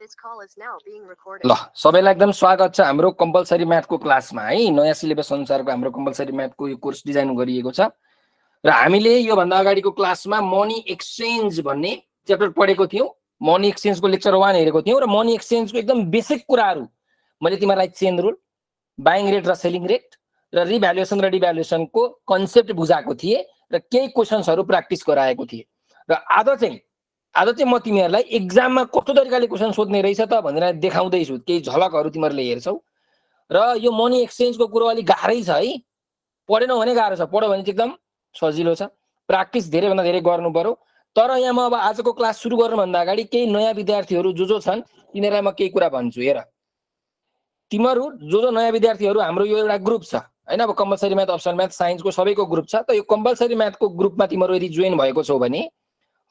ल सबैलाई एकदम स्वागत छ हाम्रो कम्पलसरी म्याथको क्लासमा है। नयाँ सिलेबस अनुसारको हाम्रो कम्पलसरी म्याथको यो कोर्स डिजाइन गरिएको छ। र हामीले योभन्दा अगाडिको क्लासमा मनी एक्सचेन्ज भन्ने च्याप्टर पढेको थियौँ। मनी एक्सचेन्जको लेक्चर वान हेरेको थियौँ र मनी एक्सचेन्जको एकदम बेसिक कुराहरू। मैले तिमीहरूलाई चेन रुल बाइङ रेट र सेलिङ रेट र रिभ्यालुएसन र डिभ्यालुएसनको कन्सेप्ट बुझाएको थिएँ र केही क्वेसन्सहरू प्र्याक्टिस गराएको थिएँ। र आज चाहिँ आज चाहिँ म तिमीहरूलाई एक्जाममा कस्तो तरिकाले क्वेसन सोध्ने रहेछ त भनेर देखाउँदैछु केही झलकहरू तिमीहरूले हेर्छौ। र यो मनी एक्सचेन्जको कुरो अलिक गाह्रै छ है। पढेनौ भने गाह्रो छ। पढ्यो भने चाहिँ एकदम सजिलो छ। प्र्याक्टिस धेरैभन्दा धेरै गर्नु पर्यो। तर यहाँ म अब आजको क्लास सुरु गर्नुभन्दा अगाडि केही नयाँ विद्यार्थीहरू जो जो छन् तिनीहरूलाई म केही कुरा भन्छु। हेर। तिमीहरू जो जो नयाँ विद्यार्थीहरू हाम्रो यो एउटा ग्रुप छ। होइन अब कम्पलसरी म्याथ अप्सन म्याथ साइन्सको सबैको ग्रुप छ। त यो कम्पलसरी म्याथको ग्रुपमा तिमीहरू यदि जोइन भएको छौ भने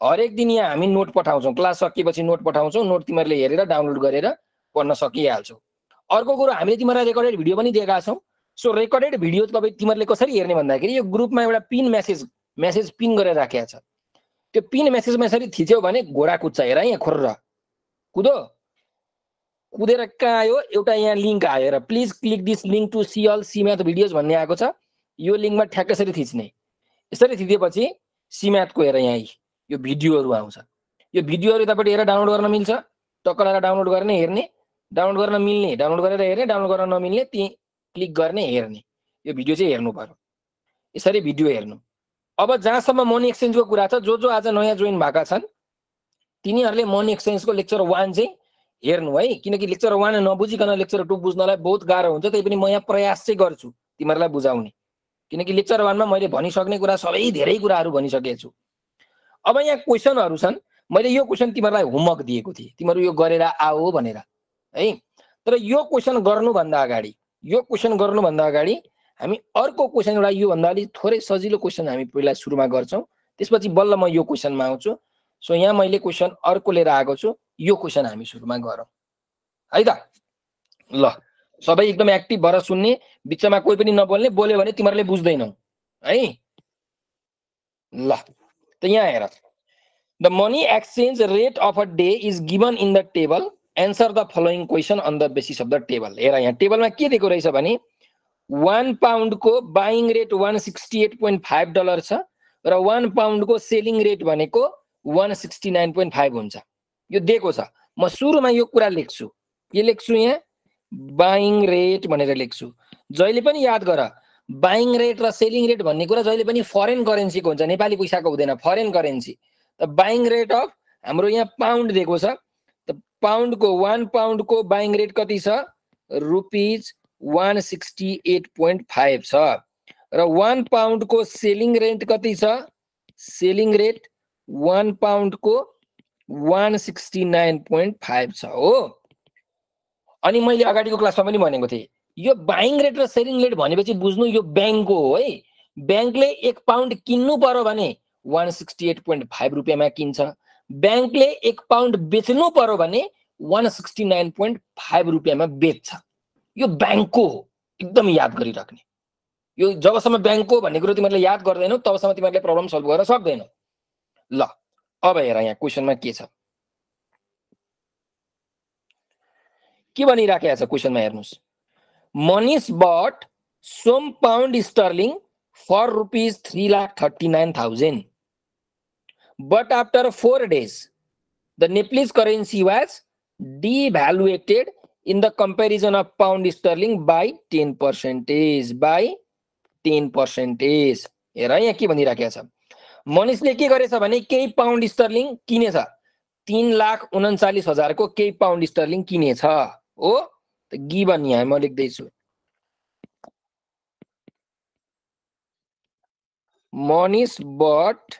हरेक दिन यहाँ हामी नोट पठाउँछौँ। क्लास सकिएपछि नोट पठाउँछौँ नोट तिमीहरूले हेरेर डाउनलोड गरेर पढ्न सकिहाल्छौ। अर्को कुरो हामीले तिमीहरूलाई रेकर्डेड भिडियो पनि दिएका छौँ। सो रेकर्डेड भिडियो तपाईँ तिमीहरूले कसरी हेर्ने भन्दाखेरि यो ग्रुपमा एउटा पिन मेसेज मेसेज पिन गरेर राखेको छ। त्यो पिन मेसेजमा यसरी थिच्यौ भने घोडा कुद्छ। हेर यहाँ खोर्र कुदो? कुदेर कहाँ आयो? एउटा यहाँ लिङ्क आयो। र please click this link to see all see math videos भन्ने आएको छ। यो लिङ्कमा ठ्याक्क यसरी थिच्ने। यसरी थिचेपछि सी म्याथको हेर यहाँ यो भिडियोहरू आउँछ। यो भिडियोहरू यतापट्टि हेरेर डाउनलोड गर्न मिल्छ। टक्क लगाएर डाउनलोड गर्ने हेर्ने डाउनलोड गर्न मिल्ने डाउनलोड गरेर हेर्ने डाउनलोड गर्न नमिल्ने त्यहीँ क्लिक गर्ने हेर्ने। यो भिडियो चाहिँ हेर्नु पर्यो। यसरी भिडियो हेर्नु। अब जहाँसम्म मनी एक्सचेन्जको कुरा छ जो जो आज नयाँ जोइन भएका छन् तिनीहरूले मनी एक्सचेन्जको लेक्चर वान चाहिँ हेर्नु है। किनकि लेक्चर वान नबुझिकन लेक्चर टू बुझ्नलाई बहुत गाह्रो हुन्छ त्यही पनि म यहाँ प्रयास चाहिँ गर्छु तिमीहरूलाई बुझाउने। किनकि लेक्चर वानमा मैले भनिसक्ने कुरा सबै धेरै कुराहरू भनिसकेको छु अब यहाँ क्वेसनहरू छन्। मैले यो क्वेसन तिमीहरूलाई होमवर्क दिएको थिएँ। तिमीहरू यो गरेर आओ भनेर है? तर यो क्वेसन गर्नुभन्दा अगाडि यो क्वेसन गर्नुभन्दा अगाडि हामी अर्को क्वेसन एउटा योभन्दा अलिक थोरै सजिलो क्वेसन हामी पहिला सुरुमा गर्छौँ। त्यसपछि बल्ल म यो क्वेसनमा आउँछु। सो यहाँ मैले क्वेसन अर्को लिएर आएको छु। यो क्वेसन हामी सुरुमा गरौँ। है त? ल सबै एकदम एक्टिभ भएर सुन्ने बिचमा कोही पनि नबोल्ने बोल्यो भने तिमीहरूले बुझ्दैनौ। है? ल। त यहाँ हेर the money exchange rate of a day is given in the table answer the following question on the basis of the table हेर यहाँ टेबलमा के दिएको रहेछ भने वान पाउन्डको buying rate one sixty eight point five dollar छ र वान पाउन्डको सेलिङ रेट भनेको one sixty nine point five हुन्छ यो दिएको छ म सुरुमा यो कुरा लेख्छु के लेख्छु यहाँ बाइङ रेट भनेर लेख्छु जहिले पनि याद गर बाइङ रेट र सेलिङ रेट भन्ने कुरा जहिले पनि फरेन करेन्सीको हुन्छ नेपाली पैसाको हुँदैन फरेन करेन्सी त बाइङ रेट अफ हाम्रो यहाँ पाउन्ड दिएको छ त पाउन्डको वान पाउन्डको बाइङ रेट कति छ? Rupees one sixty eight point five छ। र वान पाउन्डको सेलिङ रेट कति छ? सेलिङ रेट वान पाउन्डको one sixty nine point five छ हो। अनि मैले अगाडिको क्लासमा पनि भनेको थिएँ यो बाइङ रेट र सेलिङ रेट भनेपछि बुझ्नु यो ब्याङ्कको हो है। ब्याङ्कले एक पाउन्ड किन्नु पर्यो भने one sixty eight point five रुपियाँमा किन्छ। ब्याङ्कले एक पाउन्ड बेच्नु पर्यो भने one sixty nine point five रुपियाँमा बेच्छ। यो ब्याङ्कको हो एकदम याद गरिराख्ने। यो जबसम्म ब्याङ्कको भन्ने कुरो तिमीहरूले याद गर्दैनौ तबसम्म तिमीहरूले प्रब्लम सल्भ गर्न सक्दैनौ। ल अब हेर यहाँ क्वेसनमा के छ। के भनिराखेको छ क्वेसनमा हेर्नुहोस्। Manish bought some pound sterling for rupees three lakh thirty nine thousand but after four days the Nepalese currency was devaluated in the comparison of pound sterling by 10 percentage by 10 percentage. हेर यहाँ के भनिराखेको छ मनिषले के गरेछ भने केही pound sterling किनेछ तिन लाख उन्चालिस हजारको केही पाउन्ड स्टर्लिङ किनेछ हो त गिभन यहाँ म लेख्दैछु Manish bought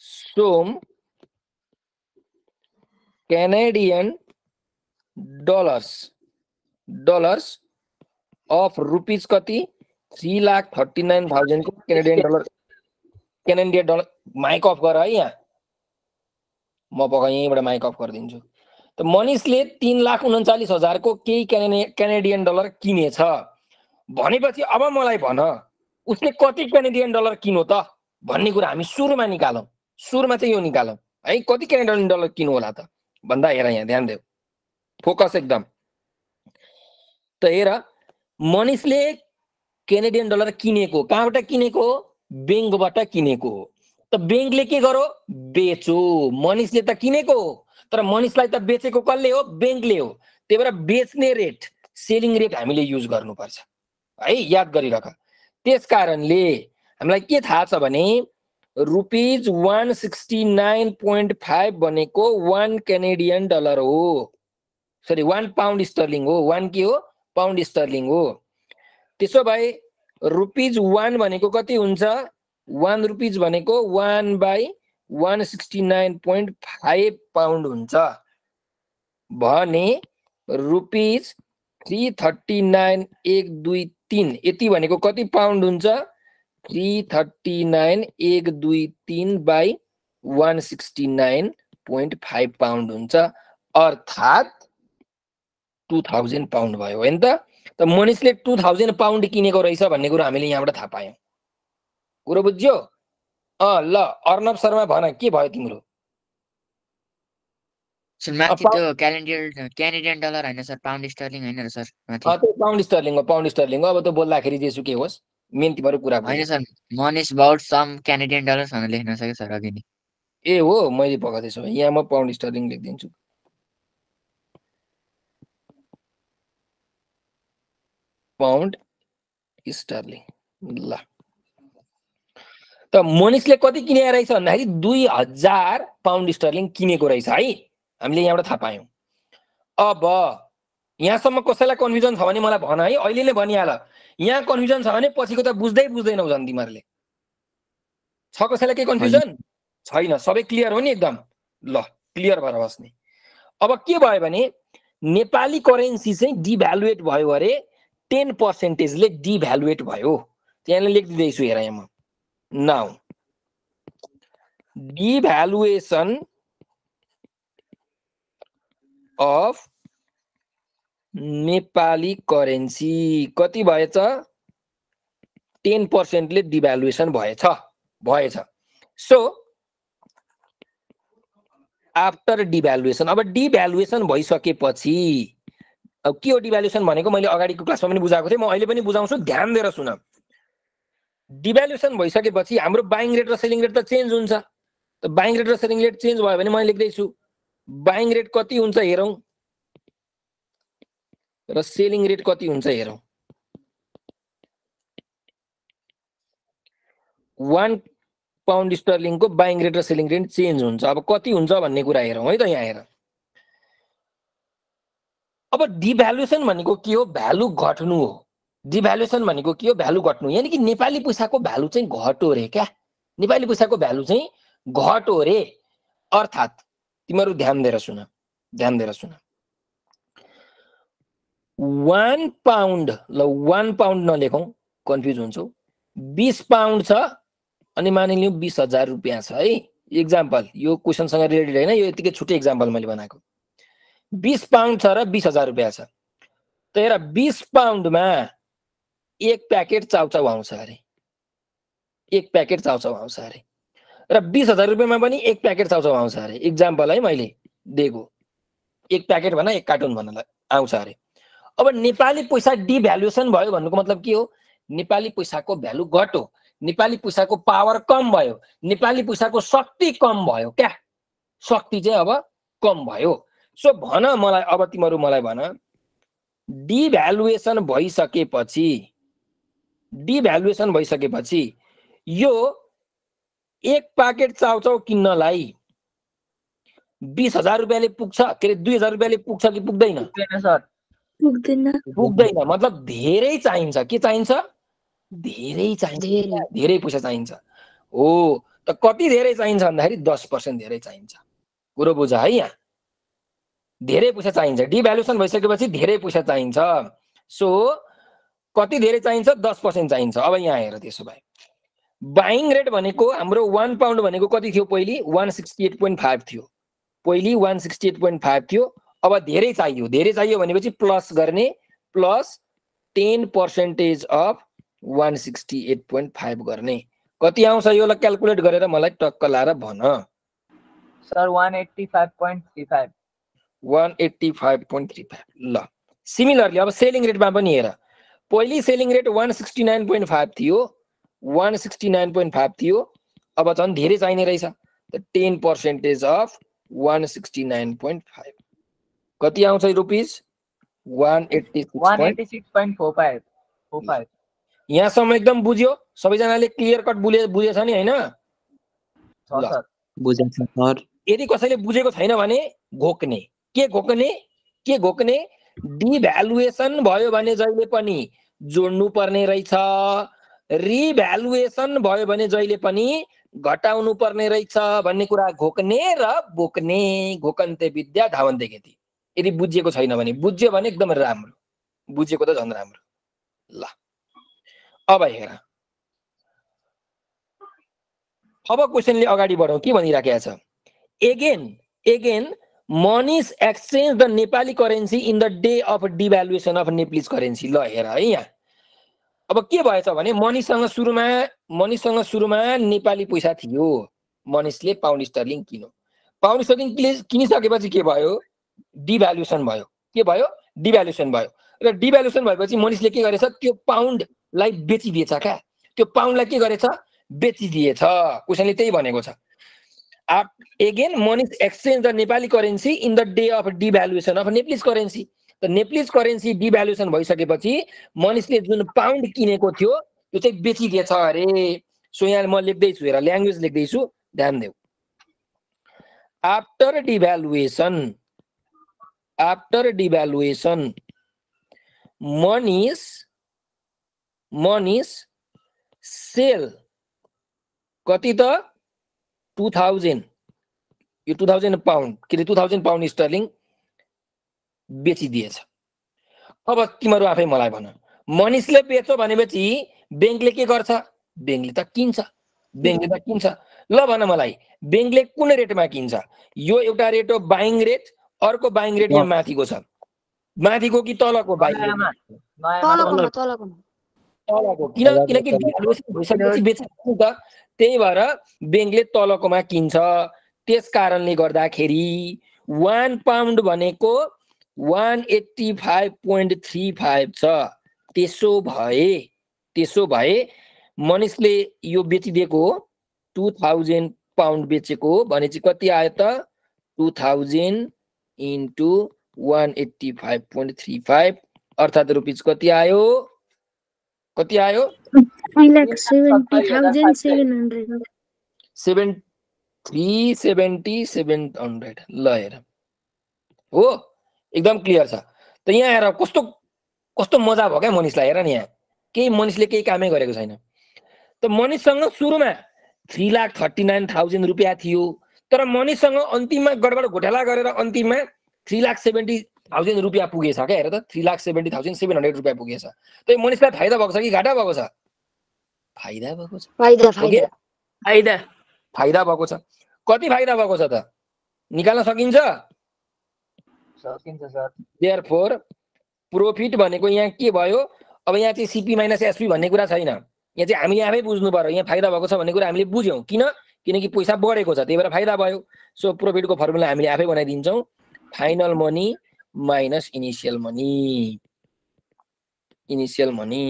some Canadian dollars dollars of rupees कति? Three lakh thirty nine थाउजन्डको Canadian dollar Canadian dollar mike off गर है यहाँ। म पक्का यहीँबाट माइक अफ गरिदिन्छु। मनिषले तिन लाख उन्चालिस हजारको केही क्याने क्यानेडियन डलर किनेछ। भनेपछि अब मलाई भन उसले कति क्यानेडियन डलर किनो त? भन्ने कुरा हामी सुरुमा निकालौँ। सुरुमा चाहिँ यो निकालौँ। है कति क्यानेडियन डलर किन्नु होला त? भन्दा हेर यहाँ ध्यान देऊ। फोकस एकदम। त हेर मनिषले केनेडियन डलर किनेको कहाँबाट किनेको? हो ब्याङ्कबाट किनेको हो। त ब्याङ्कले के गरो बेचो मनिषले त किनेको हो। तर मनिषलाई त बेचेको कसले हो? ब्याङ्कले हो। त्यही भएर बेच्ने रेट सेलिङ रेट हामीले युज गर्नुपर्छ। है याद गरिराख। त्यस कारणले हामीलाई के थाहा छ भने rupees one sixty nine point five भनेको वान केनेडियन डलर हो। सरी वान पाउन्ड स्टर्लिङ हो। वान के हो? पाउन्ड स्टर्लिङ हो। त्यसो भए रुपिज वान भनेको कति हुन्छ? वान रुपिज भनेको one by one sixty nine point five pound हुन्छ भने रुपिज थ्री थर्टी नाइन एक दुई तिन यति भनेको कति पाउन्ड हुन्छ थ्री थर्टी नाइन एक दुई तिन by one sixty nine point five pound हुन्छ अर्थात् टु थाउजन्ड पाउन्ड भयो होइन त? त टु थाउजन्ड पाउन्ड किनेको रहेछ भन्ने कुरो हामीले यहाँबाट थाहा पायौँ। कुरो बुझ्यो? अँ ल अर्णव शर्मा भन के भयो तिम्रो? सर माथि पाउ- त्यो क्यालेन्डियर क्यानेडियन डलर होइन सर पाउन्ड स्टर्लिङ होइन र सर माथि। अँ, त्यो पाउन्ड स्टर्लिङ हो पाउन्ड स्टर्लिङ हो अब त बोल्दाखेरि जेसुकै होस् मेन तिमीहरू कुरा। होइन सर मनिस बाउट सम क्यानेडियन भनेर लेख्न सक्यो सर अघि नै। ए हो मैले भए यहाँ म पाउन्ड स्टर्लिङ लेखिदिन्छु। पाउन्ड स्टर्लिङ ल। त मनिषले कति किनेको रहेछ भन्दाखेरि दुई हजार पाउन्ड स्टर्लिङ किनेको रहेछ है। हामीले यहाँबाट थाहा पायौँ। अब यहाँसम्म कसैलाई कन्फ्युजन छ भने मलाई भन है अहिले नै भनिहाल। यहाँ कन्फ्युजन छ भने पछिको त बुझ्दै बुझ्दैनौ झन् तिमीहरूले। छ कसैलाई केही कन्फ्युजन? छैन सबै क्लियर हो नि एकदम। ल क्लियर भएर बस्ने। अब के भयो भने नेपाली करेन्सी चाहिँ डिभ्यालुएट भयो अरे टेन पर्सेन्टेजले डिभ्यालुएट भयो। त्यहाँले लेखिदिँदैछु हेर यहाँ म। Now devaluation of Nepali currency कति भएछ? टेन पर्सेन्टले डिभ्यालुएसन भएछ भएछ। सो आफ्टर डिभ्यालुएसन अब डिभ्यालुएसन भइसकेपछि अब के हो डिभ्यालुएसन भनेको? मैले अगाडिको क्लासमा पनि बुझाएको थिएँ म अहिले पनि बुझाउँछु ध्यान दिएर सुन। डिभ्यालुएसन भइसकेपछि हाम्रो बाइङ रेट र सेलिङ रेट त चेन्ज हुन्छ। त बाइङ रेट र सेलिङ रेट चेन्ज भयो भने मैले लेख्दैछु बाइङ रेट कति हुन्छ हेरौँ। र सेलिङ रेट कति हुन्छ हेरौँ। वान पाउन्ड स्टर्लिङको बाइङ रेट र सेलिङ रेट चेन्ज हुन्छ। अब कति हुन्छ भन्ने कुरा हेरौँ है त यहाँ हेर। अब डिभ्यालुएसन भनेको के हो? भ्यालु घट्नु हो। डिभ्यालुएसन भनेको के हो? भ्यालु घट्नु। यानि कि नेपाली पैसाको भ्यालु चाहिँ घट्यो रे क्या। नेपाली पैसाको भ्यालु चाहिँ घट्यो रे। अर्थात् तिमीहरू ध्यान दिएर सुन। ध्यान दिएर सुन। वान पाउन्ड ल वान पाउन्ड नलेखौँ। कन्फ्युज हुन्छौ। बिस पाउन्ड छ अनि मानिलिउँ बिस हजार रुपियाँ छ है। इक्जाम्पल यो क्वेसनसँग रिलेटेड होइन यो यतिकै छुट्टै इक्जाम्पल मैले बनाएको। बिस पाउन्ड छ र बिस हजार रुपियाँ छ। त हेर बिस पाउन्डमा एक प्याकेट चाउचाउ आउँछ अरे। एक प्याकेट चाउचाउ आउँछ अरे। र बिस हजार रुपियाँमा पनि एक प्याकेट चाउचाउ आउँछ अरे। इक्जाम्पल है मैले दिएको। एक प्याकेट भन एक कार्टुन भन्नलाई आउँछ अरे। अब नेपाली पैसा डिभ्यालुएसन भयो भन्नुको मतलब के हो? नेपाली पैसाको भ्यालु घट्यो। नेपाली पैसाको पावर कम भयो। नेपाली पैसाको शक्ति कम भयो क्या। शक्ति चाहिँ अब कम भयो। सो भन मलाई अब तिमीहरू मलाई भन। डिभ्यालुएसन भइसकेपछि डिभ्यालुएसन भइसकेपछि यो एक प्याकेट चाउचाउ किन्नलाई बिस हजार रुपियाँले पुग्छ। के अरे दुई हजार रुपियाँले पुग्छ कि पुग्दैन? सर। पुग्दैन। पुग्दैन। मतलब धेरै चाहिन्छ। के चाहिन्छ? धेरै चाहिन्छ। धेरै। धेरै पैसा चाहिन्छ। हो त कति धेरै चाहिन्छ भन्दाखेरि दस पर्सेन्ट धेरै चाहिन्छ। कुरो बुझ है यहाँ? धेरै पैसा चाहिन्छ। डिभ्यालुएसन भइसकेपछि धेरै पैसा चाहिन्छ। सो कति धेरै चाहिन्छ? दस पर्सेन्ट चाहिन्छ। अब यहाँ हेर त्यसो भए। बाइङ रेट भनेको हाम्रो वान पाउन्ड भनेको कति थियो पहिले? One sixty eight point five थियो। पहिले one sixty eight point five थियो। अब धेरै चाहियो। धेरै चाहियो भनेपछि प्लस गर्ने plus ten percentage of one sixty eight point five गर्ने। कति आउँछ योलाई क्यालकुलेट गरेर मलाई टक्क लाएर भन। Sir one eighty five point three five one eighty five point three five ल। सिमिलरली अब सेलिङ रेटमा पनि हेर। पहिले selling rate one sixty nine point five थियो one sixty nine point five थियो अब झन् धेरै चाहिने रहेछ त ten percentage of one sixty nine point five कति आउँछ rupees? One eighty five four five यहाँसम्म एकदम बुझ्यो सबैजनाले क्लियर कट बुझे बुझेछ नि होइन? यदि कसैले बुझेको छैन भने घोक्ने। के घोक्ने? के घोक्ने? डिभ्यालुएसन भयो भने जहिले पनि जोड्नु पर्ने रहेछ। रिभ्यालुएसन भयो भने जहिले पनि घटाउनु पर्ने रहेछ भन्ने कुरा घोक्ने र बोक्ने घोकन्ते विद्या धावन्ते खेती यदि बुझिएको छैन भने बुझ्यो भने एकदम राम्रो। बुझेको त झन् राम्रो। ल अब हेर। अब क्वेसनले अगाडि बढौँ के भनिराखेको छ। Again again Manish exchange the Nepali currency in the day of devaluation of Nepalese currency. ल हेर है यहाँ। अब के भएछ भने मनिससँग सुरुमा मनिससँग सुरुमा नेपाली पैसा थियो। मनिसले पाउन्ड स्टर्लिङ किन्यो। पाउन्ड स्टर्लिङ किनि- किनिसकेपछि के भयो? डिभ्यालुएसन भयो। के भयो? डिभ्यालुएसन भयो। र डिभ्यालुएसन भएपछि मनिसले के गरेछ? त्यो पाउन्डलाई बेचिदिएछ क्या। त्यो पाउन्डलाई के गरेछ? बेचिदिएछ। क्वेसनले त्यही भनेको छ। Again Manish exchange the Nepali currency in the day of devaluation of Nepalese currency त नेप्लिज करेन्सी डिभ्यालुएसन भइसकेपछि मनिसले जुन पाउन्ड किनेको थियो त्यो चाहिँ बेचिदिएछ। अरे सो यहाँ म लेख्दैछु हेर ल्याङ्ग्वेज लेख्दैछु ध्यान देऊ। आफ्टर डिभ्यालुएसन आफ्टर डिभ्यालुएसन मनिस मनिस सेल कति त? टु थाउजन्ड यो टु थाउजन्ड पाउन्ड के अरे टु थाउजन्ड पाउन्ड स्टर्लिङ बेचिदिएछ अब तिमीहरू आफै मलाई भन मनिसले बेच्यो भनेपछि ब्याङ्कले के गर्छ? ब्याङ्कले त किन्छ ब्याङ्कले त किन्छ। ल भन मलाई ब्याङ्कले कुन रेटमा किन्छ? यो एउटा रेट हो बाइङ रेट अर्को बाइङ रेट यहाँ माथिको छ। माथिको कि तलको बाइङ तलको। किन किनकि भइसकेपछि बेच्छ नि त। त्यही भएर ब्याङ्कले तलकोमा किन्छ। त्यस कारणले गर्दाखेरि वान पाउन्ड भनेको one eighty five point three five छ। त्यसो भए त्यसो भए मनिसले यो बेचिदिएको टु थाउजन्ड पाउन्ड बेचेको भने चाहिँ कति आयो त? Two thousand into one eighty five point three five अर्थात् रुपिज कति आयो? कति आयो. Seven three seventy seven hundred ल हेर। हो? एकदम क्लियर छ। त यहाँ हेर कस्तो कस्तो मजा भयो क्या मनिषलाई। हेर नि यहाँ। केही मनिषले केही कामै गरेको छैन। त मनिषसँग सुरुमा three lakh thirty nine thousand रुपियाँ थियो। तर मनिषसँग अन्तिममा गडबड घोटाला गरेर अन्तिममा थ्री लाख सेभेन्टी थाउजन्ड रुपियाँ पुगेछ क्या हेर त? Three lakh seventy thousand seven hundred रुपियाँ पुगेछ। त यो मनिषलाई फाइदा भएको छ कि घाटा भएको छ? फाइदा भएको छ। फाइदा फाइदा। भएको छ। कति फाइदा भएको छ त? निकाल्न सकिन्छ? सकिन्छ सर। देयर फोर प्रोफिट भनेको यहाँ के भयो? अब यहाँ चाहिँ सिपी माइनस एसपी भन्ने कुरा छैन। यहाँ चाहिँ हामीले आफै बुझ्नु पर्यो यहाँ फाइदा भएको छ भन्ने कुरा हामीले बुझ्यौँ। किन? किनकि पैसा बढेको छ त्यही भएर फाइदा भयो। सो प्रोफिटको फर्मुला हामीले आफै बनाइदिन्छौँ। Final money minus initial money initial money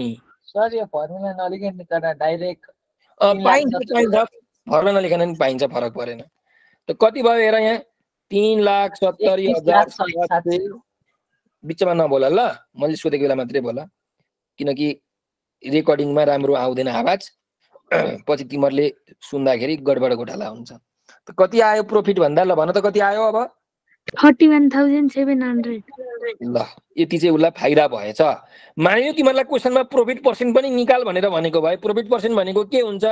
sir यो फर्मुला नलिकन तर लाख पाइन्छ पाइन्छ। फर्मुला नलेखन पनि पाइन्छ फरक परेन। त कति भयो हेर यहाँ? तिन लाख सत्तरी हजार। बिचमा नबोल ल मैले सोधेको बेला मात्रै बोल। किनकि रेकर्डिङमा राम्रो आउँदैन आवाज। पछि तिमीहरूले सुन्दाखेरि गडबड घोटाला हुन्छ। त कति आयो प्रोफिट भन्दा? ल भन त कति आयो अब। ल यति चाहिँ उसलाई फाइदा भएछ। मान्यो तिमीहरूलाई क्वेसनमा प्रोफिट पर्सेन्ट पनि निकाल भनेर भनेको भए प्रोफिट पर्सेन्ट भनेको के हुन्छ?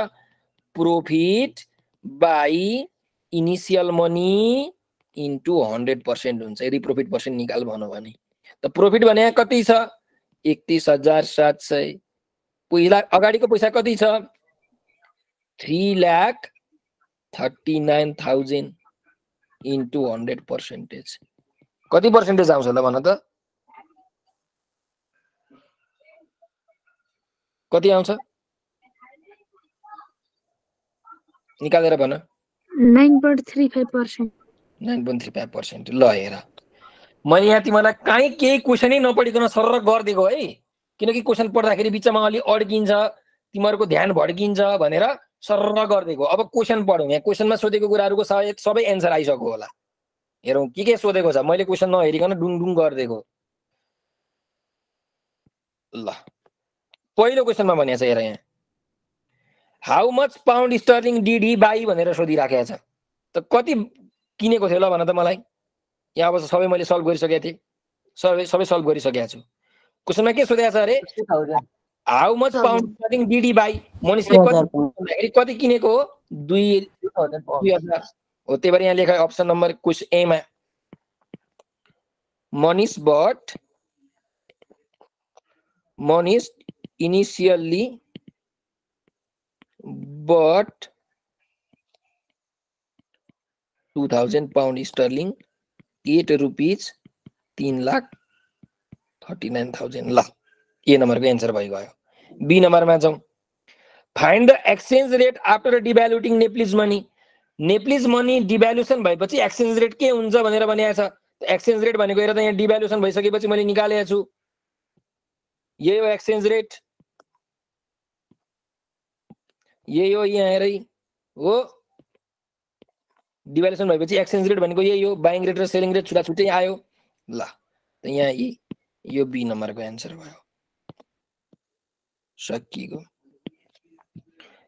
Profit by initial money into hundred percent हुन्छ। यदि प्रोफिट पर्सेन्ट निकाल भनौँ भने। त प्रोफिट भने कति छ? एकतिस हजार सात सय। पहिला अगाडिको पैसा कति छ? Three lakh thirty nine thousand into hundred percentage कति पर्सेन्टेज आउँछ ल भन त? कति आउँछ? निकालेर भन। Nine point three five percent. Nine point three five percent ल हेर। मैले यहाँ तिमीलाई काहीँ केही क्वेसनै नपढिकन सरर गरिदिएको है। किनकि क्वेसन पढ्दाखेरि बिचमा अलि अड्किन्छ तिमीहरूको ध्यान भड्किन्छ भनेर सरर गरिदिएको। अब क्वेसन पढौँ यहाँ। क्वेसनमा सोधेको कुराहरूको सायद सबै एन्सर आइसक्यो होला। हेरौँ के के सोधेको छ? मैले क्वेसन नहेरिकन डुङ डुङ गरिदिएको। ल। पहिलो क्वेसनमा भनिएको छ हेर यहाँ। How much pound sterling did buy भनेर सोधिराखेको छ। त कति किनेको थियो ल भन त मलाई। यहाँ अब सबै मैले सल्भ गरिसकेको थिएँ। सबै सबै सल्भ गरिसकेको छु। क्वेसनमा के सोधेको छ अरे? How much pound sterling did buy. मनिषले कति भन्दाखेरि कति किनेको? हो दुई दुई हज़ार। हो त्यही भएर यहाँ लेखा अप्सन नम्बर क्वेसन एमा। Manish bought Manish initially bought two thousand pound sterling. At rupees तिन लाख थर्टी नाइन थाउजन्ड। ल। ए नम्बरको एन्सर भइगयो। बी नम्बरमा जाउँ। Find the exchange rate after devaluating Nepalese money Nepalese money devaluation भएपछि एक्सचेन्ज रेट के हुन्छ भनेर भनिएको छ। एक्सचेन्ज रेट भनेको हेर त यहाँ डिभ्यालुसन भइसकेपछि मैले निकालेको छु। यही हो एक्सचेन्ज रेट यही हो यहाँ हेरै हो। डिभ्यालुसन भएपछि एक्सचेन्ज रेट भनेको यही हो। बाइङ रेट र सेलिङ रेट छुट्टा छुट्टै आयो। ल यहाँ यी यो बी नम्बरको एन्सर भयो। सकिएको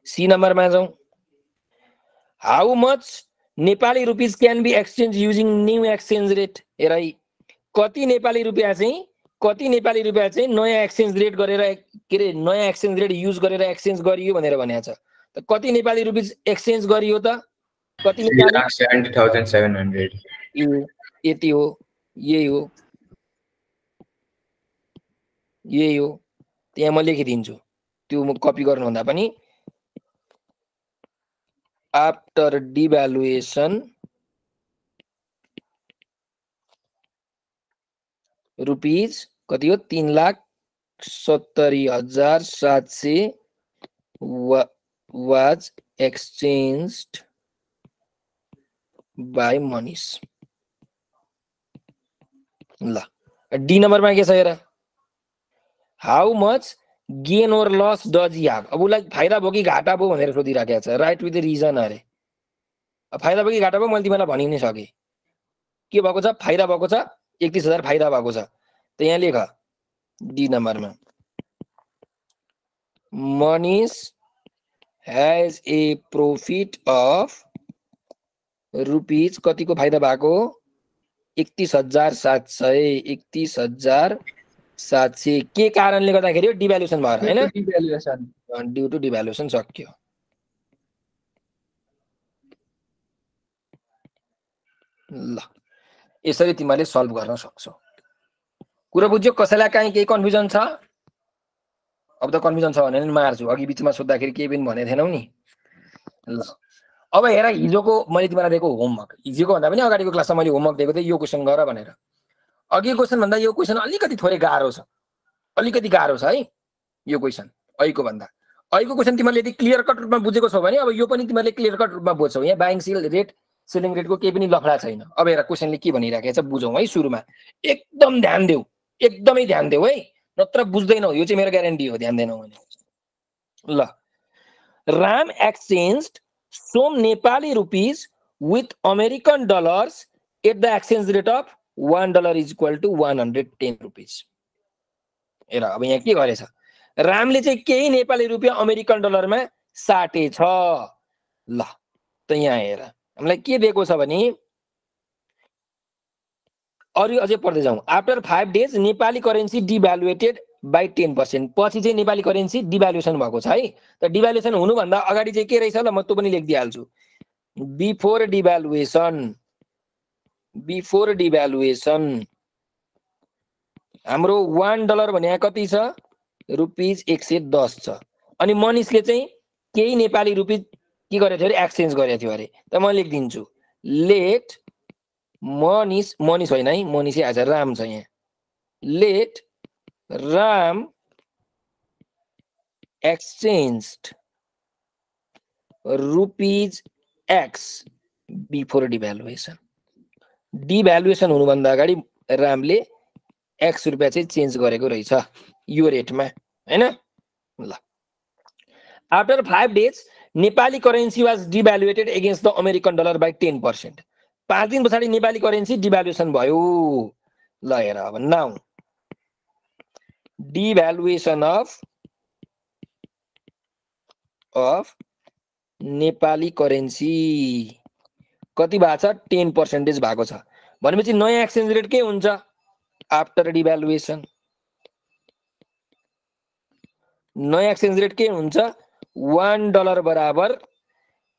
सी नम्बरमा जाउँ how much Nepali rupees can be exchange using new exchange rate हेर कति नेपाली रुपियाँ चाहिँ कति नेपाली रुपियाँ चाहिँ नयाँ एक्सचेन्ज रेट गरेर के अरे नयाँ एक्सचेन्ज रेट युज गरेर एक्सचेन्ज गरियो भनेर भनेको छ त कति नेपाली रुपिज एक्सचेन्ज गरियो त कति यति हो यही हो यही हो त्यहाँ म लेखिदिन्छु त्यो कपी गर्नुभन्दा पनि आफ्टर डिभ्यालुएसन रुपिज कति हो? तिन लाख सत्तरी हजार सात सय वा वाज एक्सचेन्ज्ड बाई मनिस ल। डी नम्बरमा के छ हेर? How much gain or loss does he have अब उसलाई फाइदा भयो कि घाटा भयो भनेर सोधिराखेको छ। राइट विथ रिजन अरे। फाइदा भयो कि घाटा भयो मैले तिमीलाई भनि नै सकेँ। के भएको छ? फाइदा भएको छ? एकतिस हजार फाइदा भएको छ। त यहाँ लेख। डी नम्बरमा Manish has a profit of rupees कतिको फाइदा भएको? एकतिस हजार सात सय एकतिस हजार सय के कारणले गर्दाखेरि डिभ्यालुसन भएर होइन? डिभ्यालुएसन ड्यु टु डिभ्यालुसन सक्यो। ल यसरी तिमीहरूले सल्भ गर्न सक्छौ। कुरो बुझ्यो? कसैलाई काहीँ केही कन्फ्युजन छ? अब त कन्फ्युजन छ भने नि मार्छु। अघि बिचमा सोद्धाखेरि केही पनि भनेको थिएनौ नि। ल अब हेर हिजोको मैले तिमीलाई दिएको होमवर्क हिजोको भन्दा पनि अगाडिको क्लासमा मैले होमवर्क दिएको थिएँ यो क्वेसन गर भनेर। अघि क्वेसन भन्दा यो क्वेसन अलिकति थोरै गाह्रो छ। अलिकति गाह्रो छ है यो क्वेसन अहिलेको भन्दा। अहिलेको क्वेसन तिमीले यदि क्लियर कट रूपमा बुझेको छौ भने अब यो पनि तिमीहरूले क्लियर कट रूपमा बुझ्छौ। यहाँ बाइङ सेल रेट सेलिङ रेटको केही पनि लफडा छैन। अब हेर क्वेसनले के भनिराखेको छ बुझौँ है सुरुमा। एकदम ध्यान देऊ एकदमै ध्यान देऊ है। नत्र बुझ्दैनौ यो चाहिँ मेरो ग्यारेन्टी हो ध्यान दिनौ भने। ल Ram exchange some Nepali rupees with American dollars at the exchange rate of one dollar is equal to one hundred ten rupees हेर अब यहाँ के गरेछ? रामले चाहिँ केही नेपाली रुपियाँ अमेरिकन डलरमा साटेछ ल त यहाँ हेर हामीलाई के दिएको छ भने अरू अझै पढ्दै जाउँ। After five days Nepali currency devalued by ten percent पछि चाहिँ नेपाली करेन्सी डिभ्यालुएसन भएको छ है। त डिभ्यालुएसन हुनुभन्दा अगाडि चाहिँ के रहेछ? ल म त्यो पनि लेखिदिइहाल्छु। बिफोर डिभ्यालुएसन बिफोर डिभ्यालुएसन हाम्रो वान डलर भने कति छ? रुपिज एक सय दस छ। अनि मनिषले चाहिँ केही नेपाली रुपिज के गरेको थियो अरे? एक्सचेन्ज गरेको थियो अरे। त म लेखिदिन्छु। लेट मनिष मनिष होइन है मनिषै आज राम छ यहाँ। Let Ram exchange rupees x before devaluation devaluation हुनुभन्दा अगाडि रामले एक्स रुपियाँ चाहिँ चेन्ज गरेको रहेछ यो रेटमा होइन? ल। After five days Nepali currency was devalued against the American dollar by ten percent पाँच दिन पछाडि नेपाली करेन्सी डिभ्यालुएसन भयो। ल हेर अब now devaluation of of Nepali currency कति भएको छ? टेन पर्सेन्टेज भएको छ। भनेपछि नयाँ एक्सचेन्ज रेट के हुन्छ? आफ्टर डिभ्यालुएसन नयाँ एक्सचेन्ज रेट के हुन्छ? वान डलर बराबर।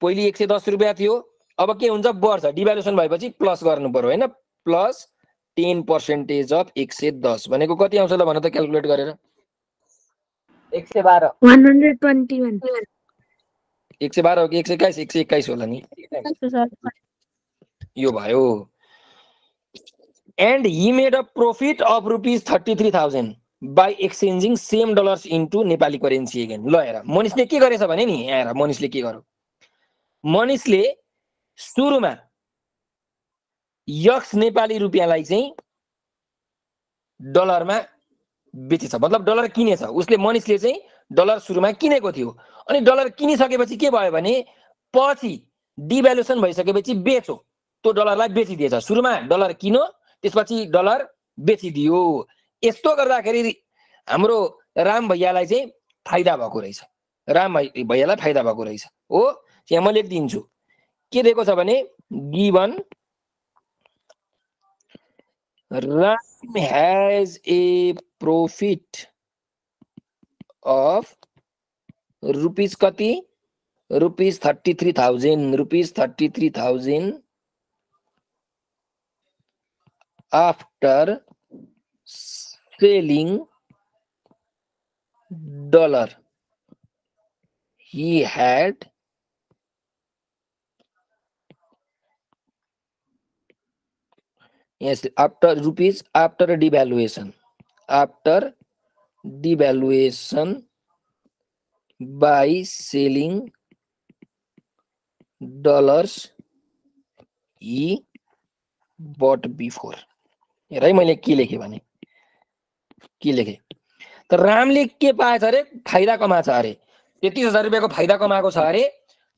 पहिले एक सय दस रुपियाँ थियो। अब के हुन्छ? बढ्छ। डिभ्यालुएसन भएपछि प्लस गर्नु पर्यो होइन? प्लस टेन पर्सेन्टेज अफ एक सय दस। भनेको कति आउँछ ल भन त क्यालकुलेट गरेर। एक सय बाह्र वान हन्ड्रेड ट्वेन्टी वान एक सय बाह्र हो कि एक सय एक्काइस एक सय एक्काइस होला नि यो भयो and he made a profit of rupees thirty three thousand by exchanging same dollars into Nepali currency again ल हेर मनिषले के गरेछ भने नि? यहाँ हेर मनिषले के गर्यो? मनिषले सुरुमा यक्स नेपाली रुपियाँलाई चाहिँ डलरमा बेचेछ। मतलब डलर किनेछ। उसले मनिषले चाहिँ डलर सुरुमा किनेको थियो। अनि डलर किनिसकेपछि के भयो भने पछि डिभ्यालुएसन भइसकेपछि बेचो त्यो डलरलाई बेचिदिएछ। सुरुमा डलर किनो त्यसपछि डलर बेचिदियो। यस्तो गर्दाखेरि हाम्रो राम भैयालाई चाहिँ फाइदा भएको रहेछ। राम भाइ भैयालाई फाइदा भएको रहेछ। हो यहाँ म लेखिदिन्छु के दिएको छ भने given Ram has a profit of rupees कति? Rupees thirty three thousand rupees thirty three thousand. After selling dollar he had yes after rupees after devaluation after devaluation by selling dollars he bought before हेर है मैले के लेखेँ भने? के लेखेँ? त रामले के पाएछ अरे? फाइदा कमाएछ अरे। तेत्तिस हजार रुपियाँको फाइदा कमाएको छ अरे।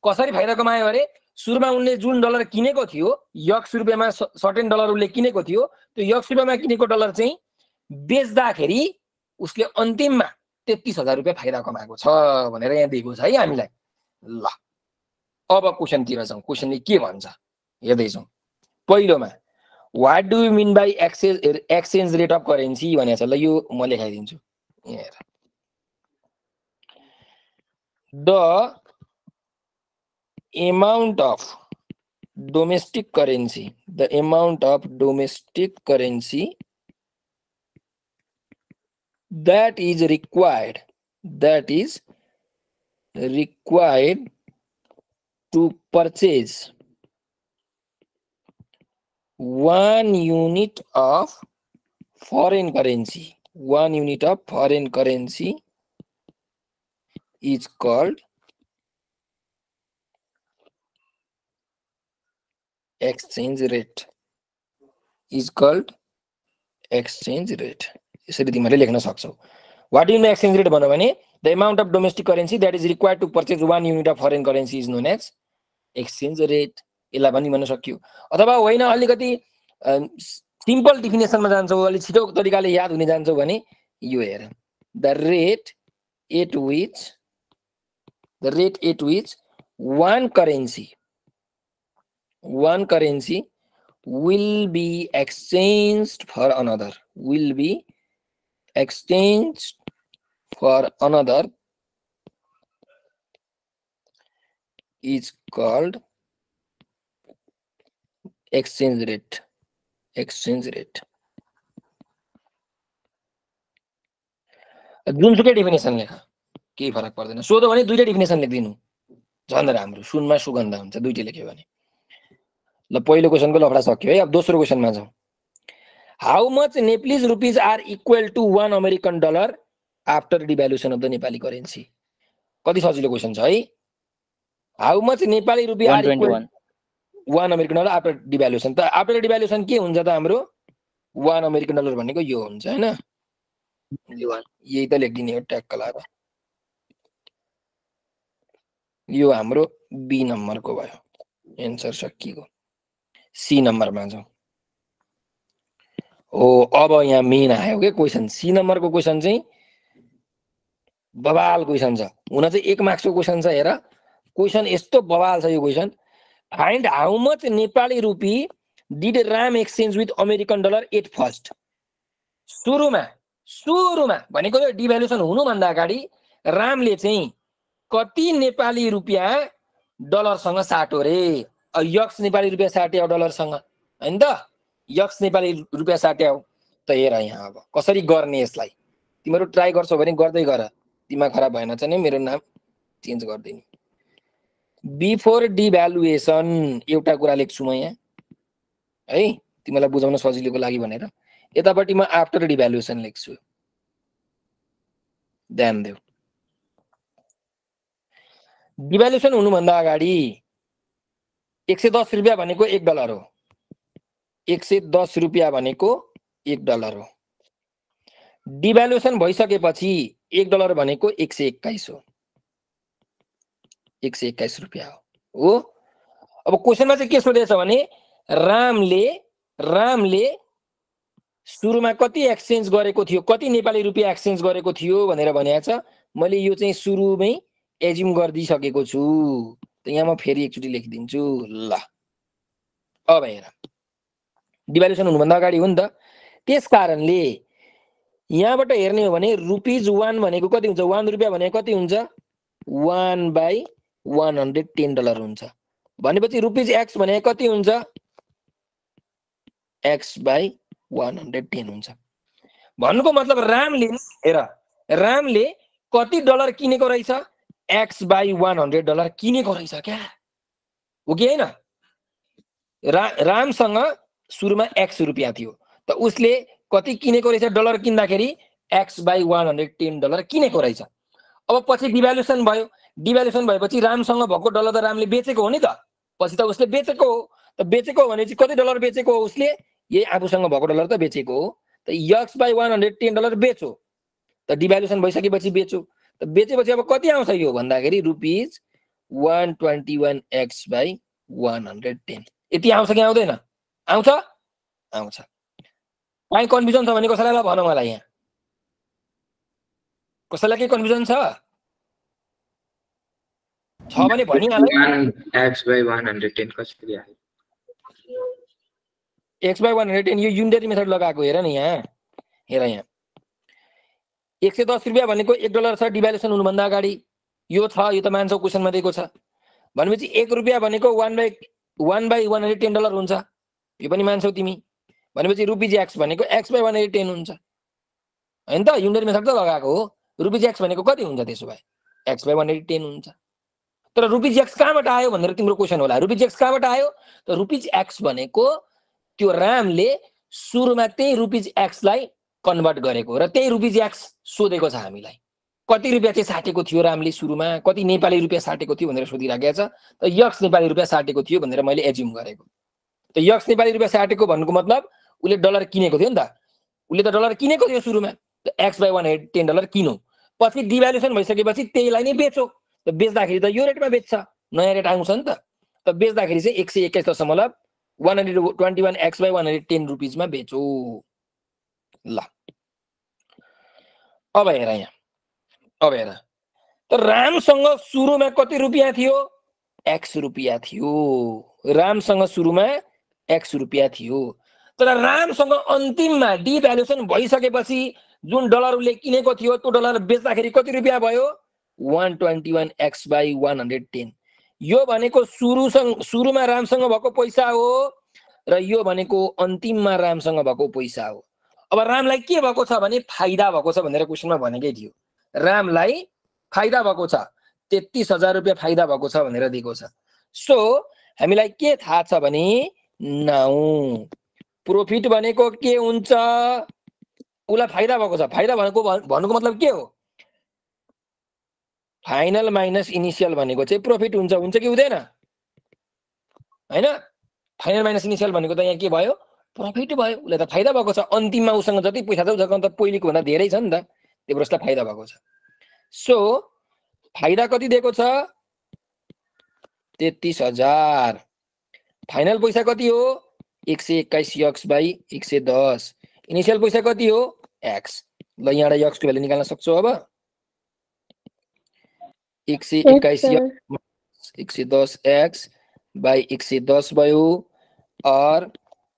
कसरी फाइदा कमायो अरे? सुरुमा उनले जुन डलर किनेको थियो यक्स रुपियाँमा सर्टेन डलर उसले किनेको थियो त्यो यक्स रुपियाँमा किनेको डलर चाहिँ बेच्दाखेरि उसले अन्तिममा तेत्तिस हजार रुपियाँ फाइदा कमाएको छ भनेर यहाँ दिएको छ है हामीलाई ल अब क्वेसनतिर जाउँ क्वेसनले के भन्छ हेर्दैछौँ पहिलोमा what do you mean by exchange exchange rate of currency भनेको छ ल यो म लेखाइदिन्छु यहाँ the amount of domestic currency. The amount of domestic currency that is required that is required to purchase one unit of foreign currency. One unit of foreign currency is called exchange rate. Is called exchange rate यसरी तिमीहरूले लेख्न सक्छौ। What you know exchange rate भन्यो भने the amount of domestic currency that is required to purchase one unit of foreign currency is known as exchange rate यसलाई पनि भन्न सकियो। अथवा होइन अलिकति सिम्पल डिफिनेसनमा जान्छौ अलिक छिटो तरिकाले याद हुने जान्छौ भने यो हेर। The rate at which the rate at which one currency one currency will be exchanged for another will be exchanged for another is called exchange rate exchange rate. जुनसुकै डेफिनेसन लेख केही फरक पर्दैन सोध्यो भने दुइटै डेफिनेसन लेखिदिनु झन् राम्रो सुनमा सुगन्ध हुन्छ दुइटै लेख्यो भने ल पहिलो क्वेसनको लफडा सक्यो है अब दोस्रो क्वेसनमा जाउँ how much Nepalese rupees are equal to one American dollar after devaluation of the Nepali currency कति सजिलो क्वेसन छ है? हाउ मच नेपाली रुपियाँ one are equal one American dollar after devaluation त आफ्टर डिभ्यालुएसन के हुन्छ त हाम्रो? वान अमेरिकन डलर भनेको यो हुन्छ होइन? यही त लेखिदिने हो ट्याग लगाएर यो हाम्रो बी नम्बरको भयो? एन्सर सकिएको सी नम्बरमा जाउँ। हो अब यहाँ मेन आयो क्या क्वेसन सी नम्बरको क्वेसन चाहिँ बवाल क्वेसन छ। हुन चाहिँ एक मार्क्सको क्वेसन छ हेर। क्वेसन यस्तो बवाल छ यो question find how much Nepali rupee did Ram exchange with American dollar at first सुरुमा सुरुमा भनेको यो हुनुभन्दा अगाडि रामले चाहिँ कति नेपाली रुपियाँ डलरसँग साट्यो रे? यक्स नेपाली रुपियाँ साट्यो डलरसँग होइन त? यक्स नेपाली रुपियाँ साट्याउ त हेर यहाँ अब। कसरी गर्ने यसलाई? तिमीहरू ट्राई गर्छौ भने गर्दै गर। दिमाग खराब भएन चाहिँ नि मेरो नाम चेन्ज गरिदिने। बिफोर डिभ्यालुएसन एउटा कुरा लेख्छु म यहाँ। है तिमीलाई बुझाउन सजिलोको लागि भनेर। यतापट्टि म आफ्टर डिभ्यालुएसन लेख्छु। ध्यान देऊ। डिभ्यालुएसन हुनुभन्दा अगाडि एक सय दस रुपियाँ भनेको एक डलर हो। एक सय दस रुपियाँ भनेको एक डलर हो। डिभ्यालुएसन भइसकेपछि एक डलर भनेको एक सय एक्काइस हो। एक सय एक्काइस रुपियाँ हो। हो? अब क्वेसनमा चाहिँ के सोधेछ भने रामले रामले सुरुमा कति एक्सचेन्ज गरेको थियो कति नेपाली रुपियाँ एक्सचेन्ज गरेको थियो भनेर भनेको छ। मैले यो चाहिँ सुरुमै एज्युम गरिदिइसकेको छु। त यहाँ म फेरि एकचोटि लेखिदिन्छु। ल। अब हेर। डिभ्यालुएसन हुनुभन्दा अगाडि हो नि त। त्यस कारणले यहाँबाट हेर्ने हो भने रुपिज वान भनेको कति हुन्छ? वान रुपियाँ भनेको कति हुन्छ? One by one hundred ten dollar हुन्छ। भनेपछि रुपिज एक्स भनेको कति हुन्छ? X by one hundred ten हुन्छ। भन्नुको मतलब रामले हेर रामले कति डलर किनेको रहेछ? X by one hundred dollar किनेको रहेछ क्या? हो कि होइन? रा रामसँग सुरुमा एक्स रुपियाँ थियो। त उसले कति किनेको रहेछ डलर किन्दाखेरि x by one hundred ten dollar किनेको रहेछ। अब पछि डिभ्यालुएसन भयो। डिभ्यालुएसन भएपछि रामसँग भएको डलर त रामले बेचेको हो नि त। पछि त उसले बेचेको हो। त बेचेको हो भने चाहिँ कति डलर बेचेको हो उसले? यही आफूसँग भएको डलर त बेचेको हो। त x by one hundred ten dollar बेचो। त डिभ्यालुएसन भइसकेपछि बेचो। त बेचेपछि अब कति आउँछ यो भन्दाखेरि rupees one twenty one x by one hundred ten यति आउँछ कि आउँदैन? आउँछ? आउँछ। काहीँ कन्फ्युजन छ भने कसैलाई भन मलाई यहाँ। कसैलाई केही कन्फ्युजन छ? छ भने X by one hundred ten यो युनिटरी मेथड लगाएको हेर न यहाँ। हेर यहाँ। एक सय दस रुपियाँ भनेको एक डलर छ डिभ्यालुएसन हुनुभन्दा अगाडि। यो छ यो त मान्छौ क्वेसनमा दिएको छ। भनेपछि एक रुपियाँ भनेको one by one by one hundred ten dollar हुन्छ। यो पनि मान्छौ तिमी? भनेपछि रुपिज एक्स भनेको x by one hundred ten हुन्छ। होइन त? युनिटरी मेथड त लगाएको हो। रुपिज एक्स भनेको कति हुन्छ त्यसो भए? X by one hundred ten हुन्छ। तर रुपिज एक्स कहाँबाट आयो भनेर तिम्रो क्वेसन होला? रुपिज एक्स कहाँबाट आयो? त रुपिज एक्स भनेको त्यो रामले सुरुमा त्यही रुपिज एक्सलाई कन्भर्ट गरेको र त्यही रुपिज एक्स सोधेको छ हामीलाई। कति रुपियाँ चाहिँ साटेको थियो रामले सुरुमा? कति नेपाली रुपियाँ साटेको थियो भनेर सोधिराखेको छ? त यक्स नेपाली रुपियाँ साटेको थियो भनेर मैले एज्युम गरेको। त यक्स नेपाली रुपियाँ साटेको भन्नुको मतलब उसले डलर किनेको थियो नि त। उसले त डलर किनेको थियो सुरुमा। त x by one hundred ten dollar किनौ पछि डिभ्यालुएसन भइसकेपछि त्यहीलाई नै बेचो त बेच्दाखेरि त यो रेटमा बेच्छ। नयाँ रेट आउँछ नि त। त बेच्दाखेरि चाहिँ एक सय एक्काइस दशमलव one hundred twenty one x by one hundred ten रुपिजमा बेचो ल। अब हेर यहाँ। अब हेर। त रामसँग सुरुमा कति रुपियाँ थियो? एक्स रुपियाँ थियो। रामसँग सुरुमा एक्स रुपियाँ थियो। तर रामसँग अन्तिममा डिभ्यालुएसन भइसकेपछि जुन डलर उसले किनेको थियो त्यो डलर बेच्दाखेरि कति रुपियाँ भयो? One twenty one x by one hundred ten यो भनेको सुरुसँग सुरुमा रामसँग भएको पैसा हो र यो भनेको अन्तिममा रामसँग भएको पैसा हो। अब रामलाई के भएको छ भने फाइदा भएको छ भनेर क्वेसनमा भनेकै थियो। रामलाई फाइदा भएको छ तेत्तिस हजार रुपियाँ फाइदा भएको छ भनेर दिएको छ। सो हामीलाई के थाहा छ भने नाउ प्रोफिट भनेको के हुन्छ? उसलाई फाइदा भएको छ। फाइदा भनेको भन- भन्नुको मतलब के हो? फाइनल माइनस इनिसियल भनेको चाहिँ प्रोफिट हुन्छ। हुन्छ कि हुँदैन? होइन? फाइनल माइनस इनिसियल भनेको त यहाँ के भयो? प्रफिट भयो। उसलाई त फाइदा भएको छ। अन्तिममा उसँग जति पैसा छ उसँग त पहिलेको भन्दा धेरै छ नि त। भएर उसलाई फाइदा भएको छ। सो फाइदा कति दिएको छ? तेत्तिस हजार। फाइनल पैसा कति हो? एक सय एक्काइस यक्स बाई एक सय दस। इनिसियल पैसा कति हो? एक्स। ल यहाँबाट यक्सको भ्यालु निकाल्न सक्छौ अब। एक सय एक्काइस एक सय। दस एक्स बाई एक सय दस भयो। और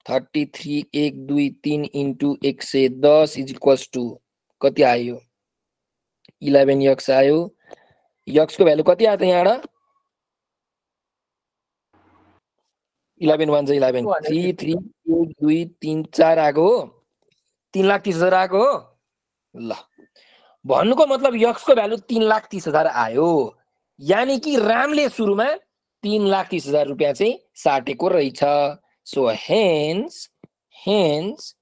थर्टी थ्री एक दुई तिन इन्टु एक सय दस इज इक्वल्स टु कति आयो? इलेभेन यक्स आयो। यक्सको भ्यालु कति आयो त यहाँबाट? इलेभेन वान चाहिँ इलेभेन। थ्री थ्री एक दुई तिन चार आएको हो। तिन लाख तिस हजार आएको हो। ल। भन्नुको मतलब यक्सको भ्यालु तिन लाख तिस हजार आयो। यानि कि रामले सुरुमा तिन लाख तिस हजार रुपियाँ चाहिँ साटेको रहेछ। So hence hence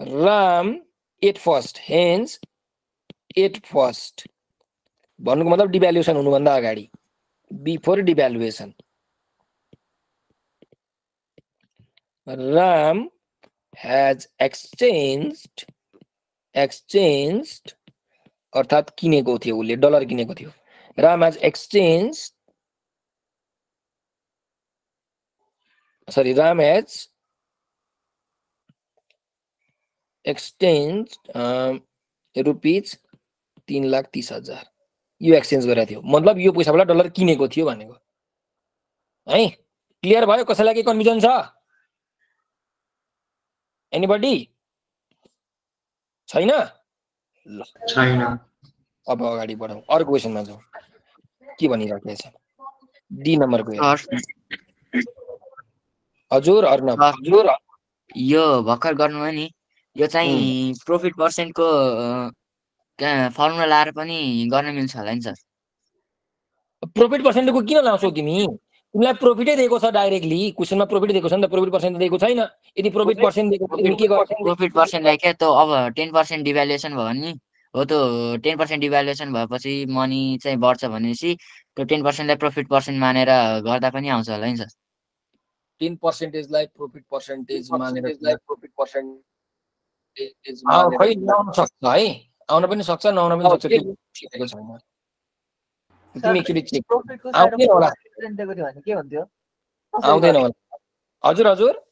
Ram at first hence at first भन्नुको मतलब डिभ्यालुएसन हुनुभन्दा अगाडि। Before devaluation Ram has exchanged exchanged अर्थात् किनेको थियो उसले डलर किनेको थियो Ram exchanged sorry Ram has exchanged um, rupees तिन लाख तिस हजार यो एक्सचेन्ज गरेको थियो मतलब यो पैसाबाट डलर किनेको थियो भनेको है क्लियर भयो? कसैलाई केही कन्फ्युजन छ? एनीबडी छैन? ल। छैन। अब अगाडि बढौँ अर्को क्वेसनमा जाउँ। के भनिराखेको छ? डी नम्बरको हजुर। हजुर। यो भर्खर गर्नुभयो नि। यो चाहिँ प्रोफिट पर्सेन्टको फर्मुला लाएर पनि गर्न मिल्छ होला नि सर। प्रोफिट पर्सेन्टको किन लाउँछौ तिमी? तिमीलाई प्रोफिटै दिएको छ डाइरेक्टली क्वेसनमा प्रोफिट दिएको छ नि त प्रोफिट पर्सेन्ट दिएको छैन। यदि प्रोफिट पर्सेन्ट दिएको के गर्छौ? प्रोफिट पर्सेन्टलाई क्या? त्यो अब टेन पर्सेन्ट डिभ्यालुएसन भयो नि। हो त्यो टेन पर्सेन्ट डिभ्यालुएसन भएपछि मनी चाहिँ बढ्छ भनेपछि त्यो टेन पर्सेन्टलाई प्रोफिट पर्सेन्ट मानेर गर्दा पनि आउँछ होला नि सर। टेन पर्सेन्टेजलाई प्रोफिट पर्सेन्टेज मानेर प्रोफिट पर्सेन्टेज अँ, खै आउन सक्छ है। आउन पनि सक्छ नआउन पनि सक्छ तिमी एकचोटि चेक आउँदैन होला। दिएको थियो भने के हुन्थ्यो आउँदैन हजुर हजुर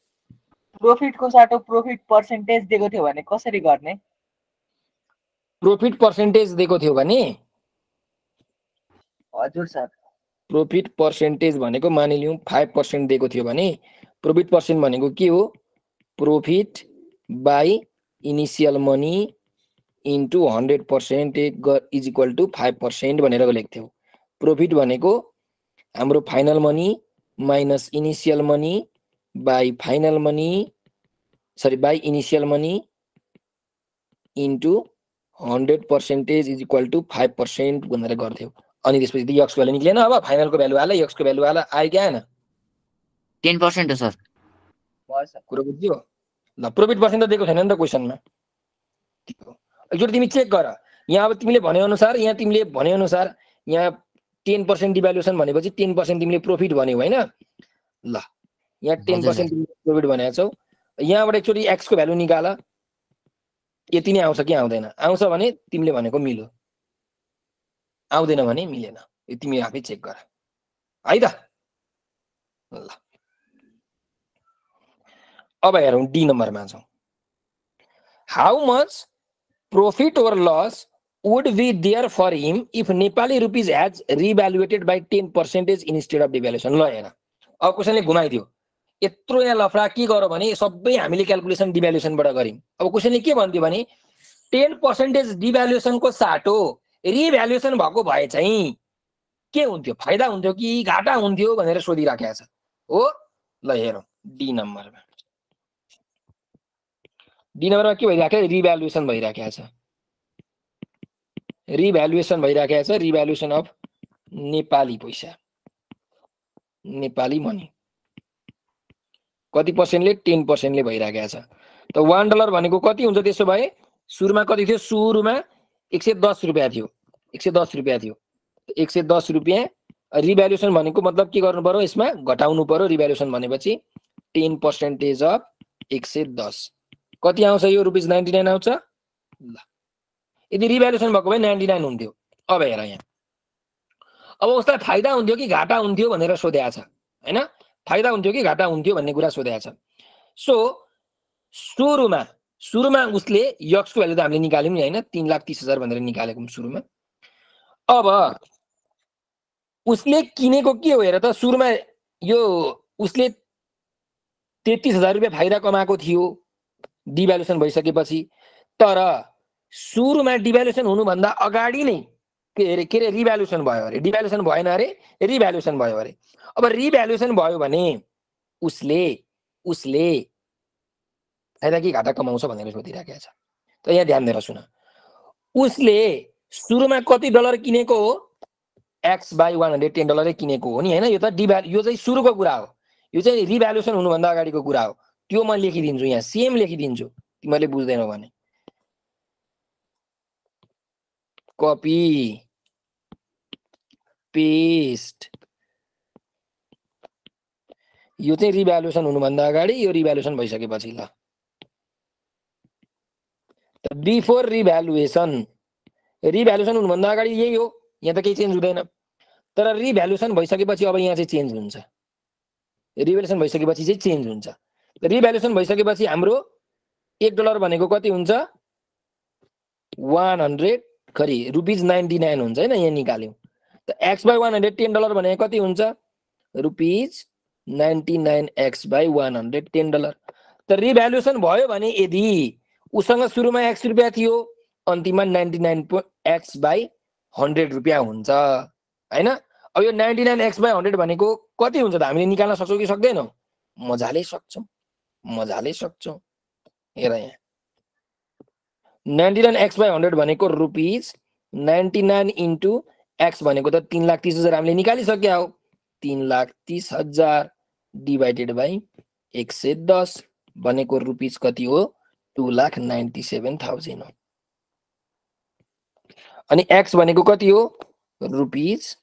प्रोफिटको साटो प्रोफिट पर्सेन्टेज दिएको थियो भने कसरी गर्ने प्रोफिट पर्सेन्टेज दिएको थियो भने हजुर सर प्रोफिट पर्सेन्टेज भनेको मानिलिउँ फाइभ पर्सेन्ट दिएको थियो भने प्रोफिट पर्सेन्ट भनेको के हो? Profit by initial money into hundred percent is equal to five percent भनेर लेख्थ्यौ। प्रोफिट भनेको हाम्रो final money minus initial money by final money sorry by initial money into hundred percentage is equal to five percent भनेर गर्थ्यौ। अनि त्यसपछि त यक्सको value निक्लेन। अब फाइनलको भ्यालु हाल यक्सको भ्यालु हाल आयो कि आएन। टेन पर्सेन्ट हो सर। कुरो बुझ्यो? ल प्रोफिट पर्सेन्ट त दिएको छैन नि त क्वेसनमा एकचोटि तिमी चेक गर। यहाँ अब तिमीले भनेअनुसार यहाँ तिमीले भनेअनुसार यहाँ टेन पर्सेन्ट डिभ्यालुएसन भनेपछि टेन पर्सेन्ट तिमीले प्रोफिट भन्यौ होइन? ल यहाँ टेन पर्सेन्ट तिमीले प्रोफिट भनेको छौ। यहाँबाट एकचोटि एक्सको भ्यालु निकाल यति नै आउँछ कि आउँदैन? आउँछ भने तिमीले भनेको मिल्यो आउँदैन भने मिलेन। यो तिमी आफै चेक गर। है त? ल। अब हेरौँ डी नम्बरमा जाउँ how much profit or loss would be there for him if Nepali rupees has revaluated by 10 percentage instead of devaluation? ल हेर अब क्वेसनले घुमाइदियो यत्रो यहाँ लफडा के गर भने सबै हामीले क्यालकुलेसन डिभ्यालुएसनबाट गऱ्यौँ। अब क्वेसनले के भन्थ्यो भने टेन पर्सेन्टेज डिभ्यालुएसनको साटो रिभ्यालुएसन भएको भए चाहिँ के हुन्थ्यो? फाइदा हुन्थ्यो कि घाटा हुन्थ्यो भनेर सोधिराखेको छ। हो? ल हेरौँ। डी नम्बरमा डी नम्बरमा के भइराख्यो रिभ्यालुएसन भइराखेको छ। रिभ्यालुएसन भइराखेको छ। रिभ्यालुएसन अफ नेपाली पैसा। नेपाली मनी कति पर्सेन्टले टेन पर्सेन्टले भइराखेको छ। त वान डलर भनेको कति हुन्छ त्यसो भए? सुरुमा कति थियो? सुरुमा एक सय दस रुपियाँ थियो। एक सय दस रुपियाँ थियो। एक सय दस रुपियाँ रिभ्यालुएसन भनेको मतलब के गर्नु पर्यो? यसमा घटाउनु पर्यो रिभ्यालुएसन भनेपछि टेन पर्सेन्टेज अफ एक सय दस। कति आउँछ यो रुपिस नाइन्टी नाइन आउँछ? ल। यदि रिभ्यालुएसन भएको भए नाइन्टी नाइन हुन्थ्यो। अब हेर यहाँ। अब उसलाई फाइदा हुन्थ्यो कि घाटा हुन्थ्यो भनेर सोधेको छ। होइन? फाइदा हुन्थ्यो कि घाटा हुन्थ्यो भन्ने कुरा सोधेको छ। सो सुरुमा सुरुमा उसले यक्सको भ्यालु त हामीले निकाल्यौँ नि होइन? तिन लाख तिस हजार भनेर निकालेको सुरुमा। अब उसले किनेको के हो हेर त? सुरुमा यो उसले तेत्तिस हजार रुपियाँ फाइदा कमाएको थियो डिभ्यालुएसन भइसकेपछि। तर सुरुमा डिभ्यालुएसन हुनुभन्दा अगाडि नै के अरे के अरे रिभ्यालुएसन भयो अरे। डिभ्यालुएसन भएन अरे रिभ्यालुएसन भयो अरे। अब रिभ्यालुएसन भयो भने उसले उसले फाइदा कि घाटा कमाउँछ भनेर सोधिराखेको छ। त यहाँ ध्यान दिएर सुन। उसले सुरुमा कति डलर किनेको हो? X by one hundred ten डलरै किनेको हो नि होइन? यो त डिभ्या यो चाहिँ सुरुको कुरा हो। यो चाहिँ रिभ्यालुएसन हुनुभन्दा अगाडिको कुरा हो। त्यो म लेखिदिन्छु यहाँ। सेम लेखिदिन्छु। तिमीहरूले बुझ्दैनौ भने। Copy paste. यो चाहिँ रिभ्यालुएसन हुनुभन्दा अगाडि यो रिभ्यालुएसन भइसकेपछि ल। Before revaluation. रिभ्यालुएसन हुनुभन्दा अगाडि यही हो यहाँ त केही चेन्ज हुँदैन। तर रिभ्यालुएसन भइसकेपछि अब यहाँ चाहिँ चेन्ज हुन्छ। रिभ्यालुएसन भइसकेपछि चाहिँ चेन्ज हुन्छ। रिभ्यालुएसन भइसकेपछि हाम्रो एक डलर भनेको कति हुन्छ? वान हन्ड्रेड खरि रुपिज नाइन्टी नाइन हुन्छ होइन यहाँ निकाल्यौँ। त X by one hundred ten dollar भनेको कति हुन्छ? Rupees ninety nine X by one hundred ten dollar. त रिभ्यालुएसन भयो भने यदि उसँग सुरुमा एक्स रुपियाँ थियो अन्तिममा ninety nine x by hundred रुपियाँ हुन्छ होइन? अब यो ninety nine x by hundred भनेको कति हुन्छ त हामीले निकाल्न सक्छौँ कि सक्दैनौँ? मजाले सक्छौँ मजाले सक्छौँ। हेर यहाँ। Ninety nine x by hundred भनेको rupees ninety nine into x भनेको त तिन लाख तिस हजार हामीले निकालिसक्यो हो। तिन लाख तिस हजार डिभाइडेड बाई एक सय दस भनेको रुपिज कति हो? Two lakh ninety seven thousand हो। अनि एक्स भनेको कति हो? रुपिज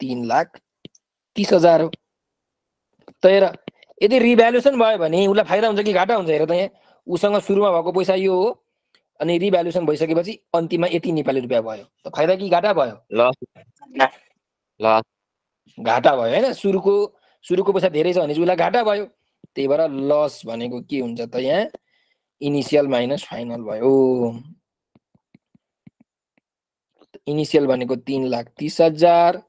तिन लाख तिस हजार हो। त हेर यदि रिभ्यालुएसन भयो भने उसलाई फाइदा हुन्छ कि घाटा हुन्छ हेर त यहाँ। उसँग सुरुमा भएको पैसा यो हो। अनि रिभ्यालुएसन भइसकेपछि अन्तिममा यति नेपाली रुपियाँ भयो। त फाइदा कि घाटा भयो? ल। ल। घाटा भयो होइन सुरुको सुरुको पैसा धेरै छ भने चाहिँ उसलाई घाटा भयो। त्यही भएर लस भनेको के हुन्छ त यहाँ? इनिसियल माइनस फाइनल भयो। इनिसियल भनेको तिन लाख तिस हजार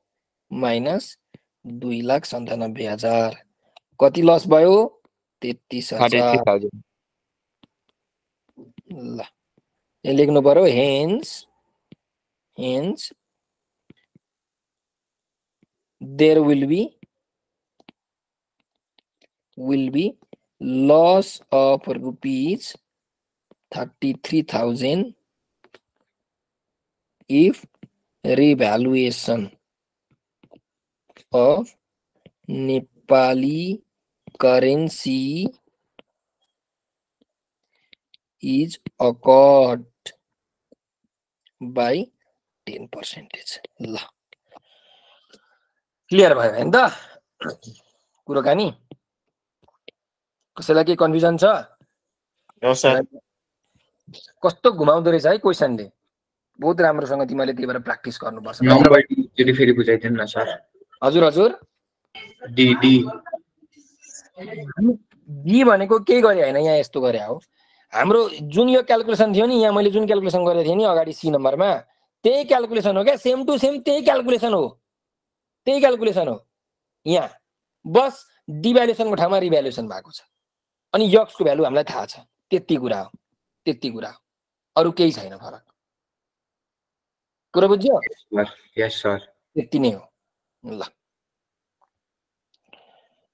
माइनस दुई लाख सन्तानब्बे हजार। कति लस भयो? तेत्तिस हजार। ल यहाँ लेख्नु पर्यो hence hence there will be will be loss of rupees 33,000 if revaluation of Nepali currency is occurred by 10 percentage. ल। क्लियर भयो होइन त? कुरोकानी? कसैलाई केही कन्फ्युजन छ? कस्तो घुमाउँदो रहेछ है क्वेसनले बहुत राम्रोसँग तिमीले त्यही भएर प्र्याक्टिस गर्नुपर्छ। फेरि बुझाइदिनु न सर हजुर हजुर। डी डी बी भनेको केही गरे होइन? यहाँ यस्तो गरे हो। हाम्रो जुन यो क्यालकुलेसन थियो नि यहाँ मैले जुन क्यालकुलेसन गरेको थिएँ नि अगाडि सी नम्बरमा त्यही क्यालकुलेसन हो क्या? सेम टु सेम त्यही क्यालकुलेसन हो। त्यही क्यालकुलेसन हो। यहाँ बस डिभ्यालुएसनको ठाउँमा रिभ्यालुएसन भएको छ। अनि यक्सको भ्यालु हामीलाई थाहा छ। त्यति कुरा हो। त्यति कुरा हो। अरू केही छैन फरक। कुरा बुझ्यो? त्यति नै हो। ल।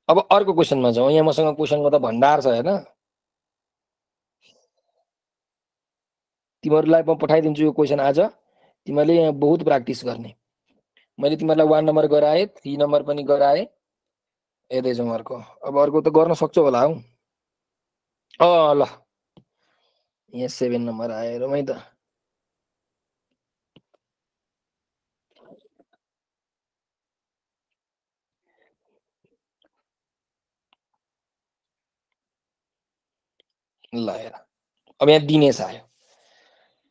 अब अर्को क्वेसनमा जाउँ। यहाँ मसँग क्वेसनको त भण्डार छ होइन? तिमीहरूलाई म पठाइदिन्छु यो क्वेसन आज। तिमीहरूले यहाँ बहुत प्र्याक्टिस गर्ने। मैले तिमीहरूलाई वान नम्बर गराएँ थ्री नम्बर पनि गराएँ। जाउँ अर्को। अब अर्को त गर्न सक्छौ होला हौ। अँ ल। यहाँ सेभेन नम्बर आएर मै त। ल हेर। अब यहाँ दिनेश आयो।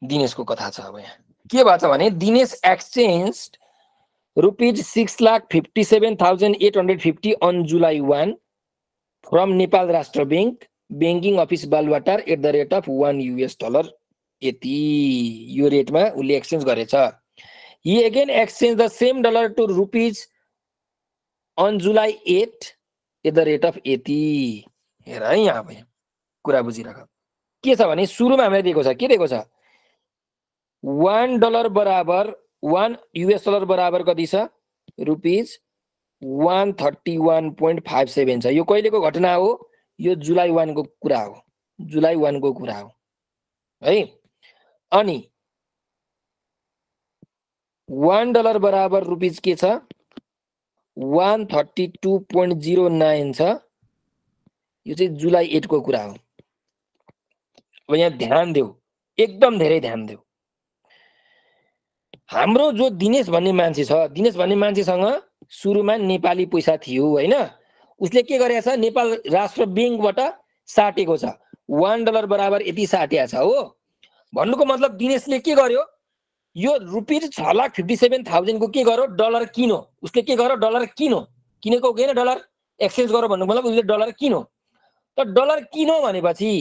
दिनेशको कथा छ अब यहाँ। के भएको भने Dinesh exchange rupees six lakh fifty seven thousand eight hundred fifty on July one from Nepal Rastra Bank banking office Baluwatar at the rate of one US dollar. यति यो रेटमा उसले एक्सचेन्ज गरेछ। He again exchange the same dollar to rupees on July eight at the rate of यति हेर है यहाँ अब कुरा बुझिराख। के छ भने सुरुमा हामीलाई दिएको छ? के दिएको छ? वान डलर बराबर वान युएस डलर बराबर कति छ? Rupees one thirty one point five seven छ। यो कहिलेको घटना हो? यो जुलाई वानको कुरा हो। जुलाई वानको कुरा हो। है? अनि वान डलर बराबर रुपिज के छ? One thirty two point zero nine छ। यो चाहिँ जुलाई एटको कुरा हो। अब यहाँ ध्यान देऊ। एकदम धेरै ध्यान देऊ। हाम्रो जो दिनेश भन्ने मान्छे छ दिनेश भन्ने मान्छेसँग सुरुमा नेपाली पैसा थियो होइन? उसले के गरेको छ नेपाल राष्ट्र ब्याङ्कबाट साटेको छ। वान डलर बराबर यति साटिया छ हो। भन्नुको मतलब दिनेशले के गर्यो? यो रुपिज छ लाख फिफ्टी सेभेन थाउजन्डको के गर्यो? डलर किनो। उसले के गर्यो? डलर किनो। किनेको होइन डलर। एक्सचेन्ज गर्यो भन्नुको मतलब उसले डलर किनो। त डलर किनो भनेपछि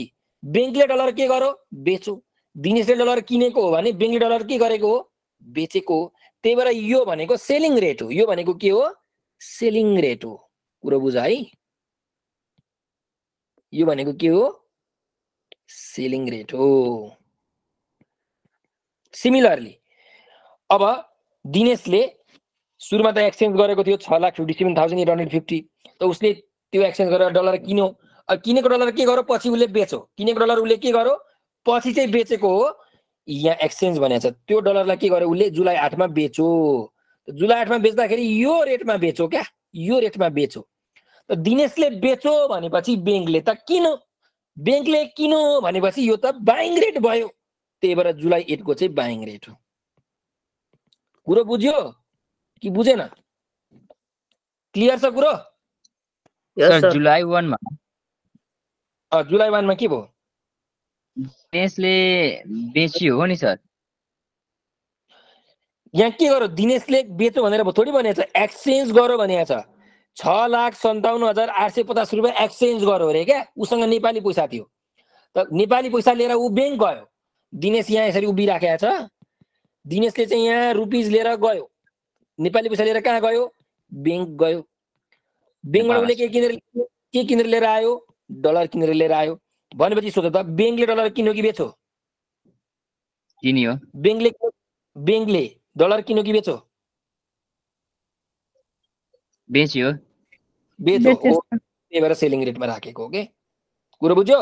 ब्याङ्कले डलर के गर्यो? बेचो दिनेशले डलर किनेको हो भने ब्याङ्कले डलर के गरेको हो? बेचेको त्यही भएर यो भनेको सेलिङ रेट हो। यो भनेको के हो? सेलिङ रेट हो। कुरो बुझ है? यो भनेको के हो? सेलिङ रेट हो। सिमिलरली अब दिनेशले सुरुमा त एक्सचेन्ज गरेको थियो छ lakh fifty seven thousand eight hundred fifty. त उसले त्यो एक्सचेन्ज गरेर डलर किन्यो। किनेको डलर के गर्यो? पछि उसले बेच्यो। किनेको डलर उसले के गर्यो? पछि चाहिँ बेचेको हो यहाँ एक्सचेन्ज भनेको छ। त्यो डलरलाई के गर्यो? उसले जुलाई आठमा बेच्यो। जुलाई आठमा बेच्दाखेरि यो रेटमा बेच्यो क्या? यो रेटमा बेच्यो। त दिनेशले बेच्यो भनेपछि ब्याङ्कले त किन ब्याङ्कले किन भनेपछि यो त बाइङ रेट भयो। त्यही भएर जुलाई एटको चाहिँ बाइङ रेट हो। कुरो बुझ्यो? कि बुझेन? क्लियर छ कुरो? जुलाई वानमा। अँ, जुलाई वानमा के भयो? दिनेशले बेच्यो हो नि सर? यहाँ के गर्यो? दिनेशले बेच्यो भनेर थोरै भनेको छ। एक्सचेन्ज गर्यो भनेको छ। छ लाख सन्ताउन्न हजार आठ सय पचास रुपियाँ एक्सचेन्ज गर्यो अरे क्या? उसँग नेपाली पैसा थियो। त नेपाली पैसा लिएर ऊ ब्याङ्क गयो। दिनेश यहाँ यसरी उभिराखेको छ। दिनेशले चाहिँ यहाँ रुपिज लिएर गयो। नेपाली पैसा लिएर कहाँ गयो? ब्याङ्क गयो। ब्याङ्कबाट उसले के किनेर के किनेर लिएर आयो? डलर किनेर लिएर आयो। भनेपछि सोध्यो त ब्याङ्कले डलर किन्यो कि बेच्यो? किनियो। ब्याङ्कले ब्याङ्कले डलर किन्यो कि बेच्यो? बेच्यो। बेच्यो। त्यही भएर सेलिङ रेटमा राखेको हो कि कुरो बुझ्यो?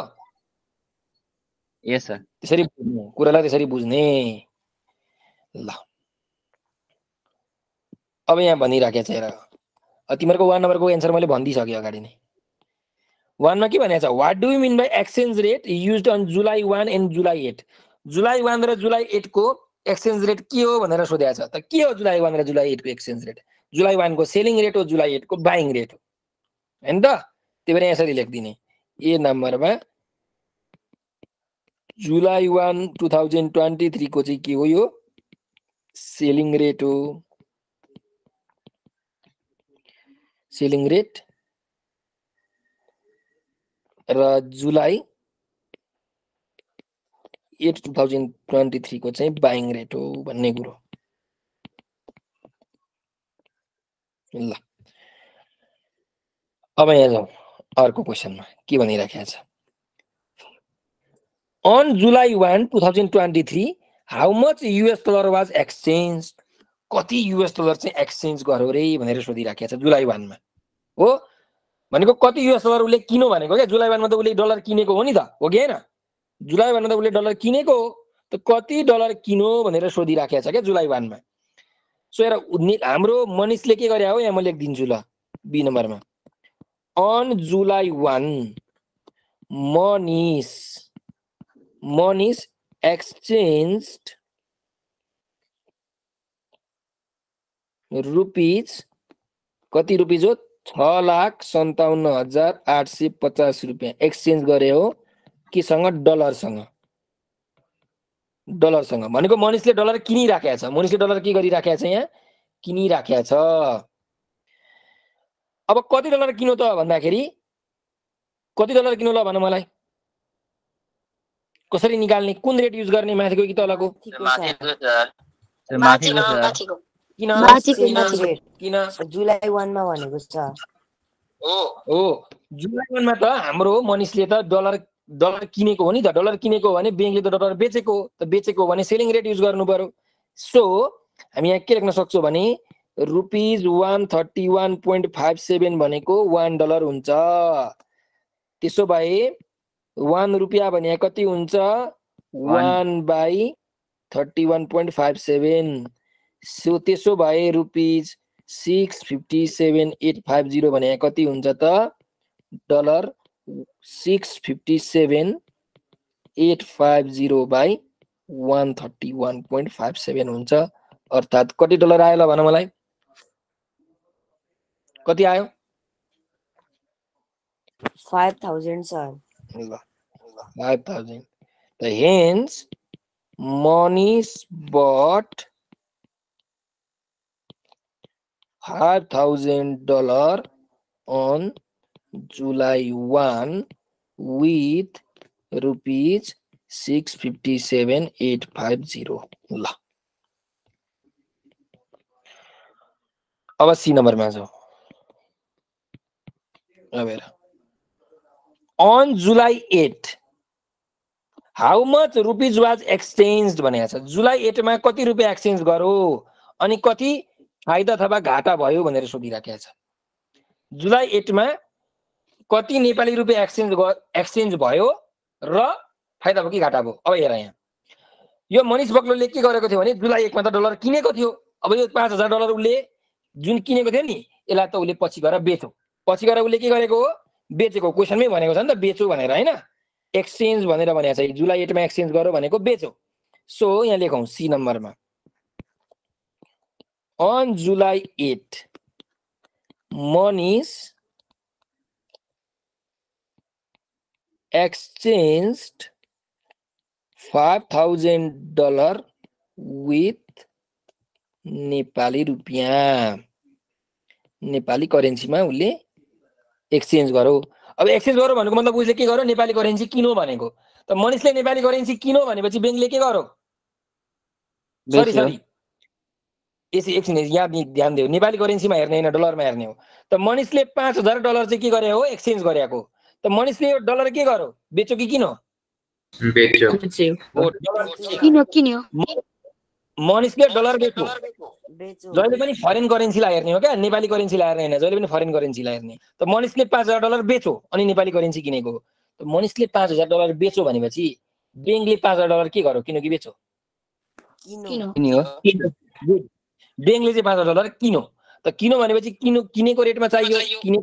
Yes sir. त्यसरी बुझ्ने। कुरालाई त्यसरी बुझ्ने। ल। अब यहाँ भनिराखेको छ हेर। तिमीहरूको वान नम्बरको एन्सर मैले भनिदिइसकेँ अगाडि नै। वानमा के भनेको छ? What do mean by exchange rate use on July one and July eight July one र जुलाई एटको एक्सचेन्ज रेट के हो भनेर सोधेको छ? त के हो जुलाई वान र जुलाई एटको एक्सचेन्ज रेट जुलाई वानको सेलिङ रेट हो जुलाई एटको बाइङ रेट हो। होइन त? त्यही भएर यसरी लेखिदिने। ए नम्बरमा July one two thousand twenty थ्रीको चाहिँ के हो यो? सेलिङ रेट हो। सेलिङ रेट र July eight two thousand twenty थ्रीको चाहिँ बाइङ रेट हो भन्ने कुरो। ल। अब यहाँ जाउँ अर्को क्वेसनमा के भनिराखेको छ। On July one two thousand twenty three how much US dollar was exchange कति युएस डलर चाहिँ एक्सचेन्ज गर्यो रे भनेर सोधिराखेको छ जुलाई वानमा हो? भनेको कति युएस डलर उसले किनो भनेको क्या? जुलाई वानमा त उसले डलर किनेको हो नि त। हो कि होइन? जुलाई वानमा त उसले डलर किनेको हो। त कति डलर किनो भनेर सोधिराखेको छ क्या जुलाई वानमा सो उनी- हाम्रो मनिषले के गरे हो? यहाँ म लेखिदिन्छु ल बी नम्बरमा। On July one Manish Manish exchange rupees कति रुपिज हो? छ लाख सन्ताउन्न हजार आठ सय पचास रुपियाँ। एक्सचेन्ज गरे हो केसँग? डलरसँग। डलरसँग। भनेको मनिषले डलर किनिराखेको छ। मनिषले डलर के गरिराखेको छ यहाँ? किनिराखेको छ। अब कति डलर किन्यो त भन्दाखेरि? कति डलर किन्यो ल भन मलाई। कसरी निकाल्ने? कुन रेट युज गर्ने माथिको कि तलको? किन किन जुलाई वानमा भनेको छ। हो। जुलाई वानमा त हाम्रो मनिषले त डलर डलर किनेको हो नि त। डलर किनेको हो भने ब्याङ्कले त डलर बेचेको हो। त बेचेको हो भने सेलिङ रेट युज गर्नु पर्यो। सो हामी यहाँ के लेख्न सक्छौँ भने rupees one thirty one point five seven भनेको वान डलर हुन्छ। त्यसो भए वान रुपियाँ भने कति हुन्छ? One by thirty one point five seven. So त्यसो भए rupees six fifty seven eight five zero भने कति हुन्छ त? Dollar six fifty seven eight five zero by one thirty one point five seven हुन्छ। अर्थात् कति डलर आयो ल भन मलाई? कति आयो? Five thousand sir. ल फाइभ थाउजन्ड। त hence Manish but five thousand dollar on July one with rupees six fifty seven eight five zero ल अब सी नम्बरमा जाउँ अब हेर on July eight how much rupees was exchange भनेको छ जुलाई एटमा कति रुपियाँ एक्सचेन्ज गरो अनि कति फाइदा अथवा घाटा भयो भनेर सोधिराखेको छ जुलाई एटमा कति नेपाली रुपियाँ एक्सचेन्ज एक्सचेन्ज भयो र फाइदा भयो कि घाटा भयो? अब हेर यहाँ। यो मनिष बक्लोले के गरेको थियो भने जुलाई एकमा त डलर किनेको थियो। अब यो पाँच हजार डलर उसले जुन किनेको थियो नि यसलाई त उसले पछि गएर बेच्यो। पछि गएर उसले के गरेको हो? बेचेको क्वेसनमै भनेको छ नि त बेच्यो भनेर होइन? एक्सचेन्ज भनेर भनेको छ। जुलाई एटमा एक्सचेन्ज गर्यो भनेको बेच्यो। सो यहाँ लेखौँ सी नम्बरमा। On July eight Manish exchanged five thousand dollar with Nepali rupiyan. Nepali करेन्सीमा उसले एक्सचेन्ज गरौ अब एक्सचेन्ज गरौ भनेको मतलब उसले के गर्यो? नेपाली करेन्सी किनो भनेको। त मनिषले नेपाली करेन्सी किनो भनेपछि ब्याङ्कले के गर्यो? सरी। सरी यसो एकछिन यहाँ ध्यान दियो नेपाली करेन्सीमा हेर्ने होइन डलरमा हेर्ने हो। त मनिषले पाँच हजार डलर चाहिँ के गरे हो? एक्सचेन्ज गरेको। त मनिषले यो डलर के गर्यो? बेच्यो कि किन? मनिषले डलर बेच्यो। बेचो जहिले पनि फरेन करेन्सीलाई हेर्ने हो क्या? नेपाली करेन्सीलाई हेर्ने होइन। जहिले पनि फरेन करेन्सीलाई हेर्ने। त मनिषले पाँच हजार डलर बेच्यो अनि नेपाली करेन्सी किनेको। हो त मनिषले पाँच हजार डलर बेच्यो भनेपछि ब्याङ्कले पाँच हजार डलर के गर्यो? किन कि बेच्यो। किनो? किनी? हो? ब्याङ्कले चाहिँ पाँच हजार डलर किनो. त किनो भनेपछि किनो किनेको रेटमा चाहियो किने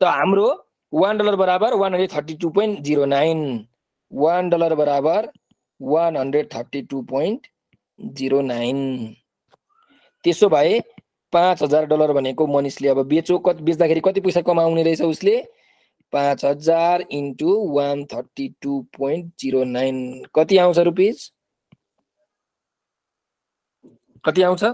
त हाम्रो वान डलर बराबर one hundred thirty two point zero nine one dollar बराबर one hundred thirty two point zero nine त्यसो भए पाँच हजार डलर भनेको मनिषले अब बेच्यो कति बेच्दाखेरि कति पैसा कमाउने रहेछ उसले? पाँच हजार into one thirty two point zero nine कति आउँछ रुपिस कति आउँछ?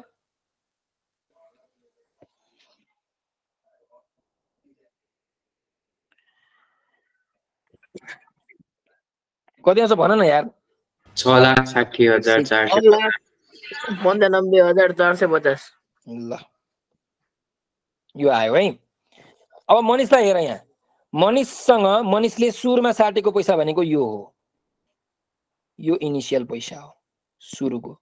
कति आउँछ? भन न यार। छ लाख साठी हजार चार सय पन्चानब्बे हजार चार सय पचास। ल। यो आयो है। अब मनिषलाई हेर यहाँ। मनिषसँग मनिषले सुरुमा साटेको पैसा भनेको यो हो। यो इनिसियल पैसा हो सुरुको।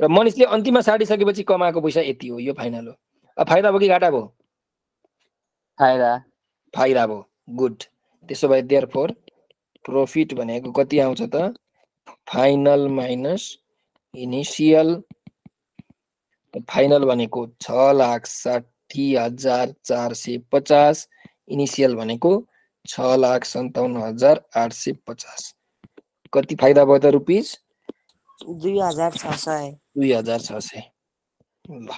र मनिषले अन्तिममा साटिसकेपछि कमाएको पैसा यति हो यो फाइनल हो। अब फाइदा भयो कि घाटा भयो? फाइदा। फाइदा भयो। गुड त्यसो भए देयर फोर प्रफिट भनेको कति आउँछ त? फाइनल माइनस इनिसियल फाइनल भनेको छ लाख साठी हजार चार सय पचास इनिसियल भनेको छ लाख सन्ताउन्न हजार आठ सय पचास। कति फाइदा भयो त रुपिस? दुई हजार छ सय। दुई हजार छ सय। ल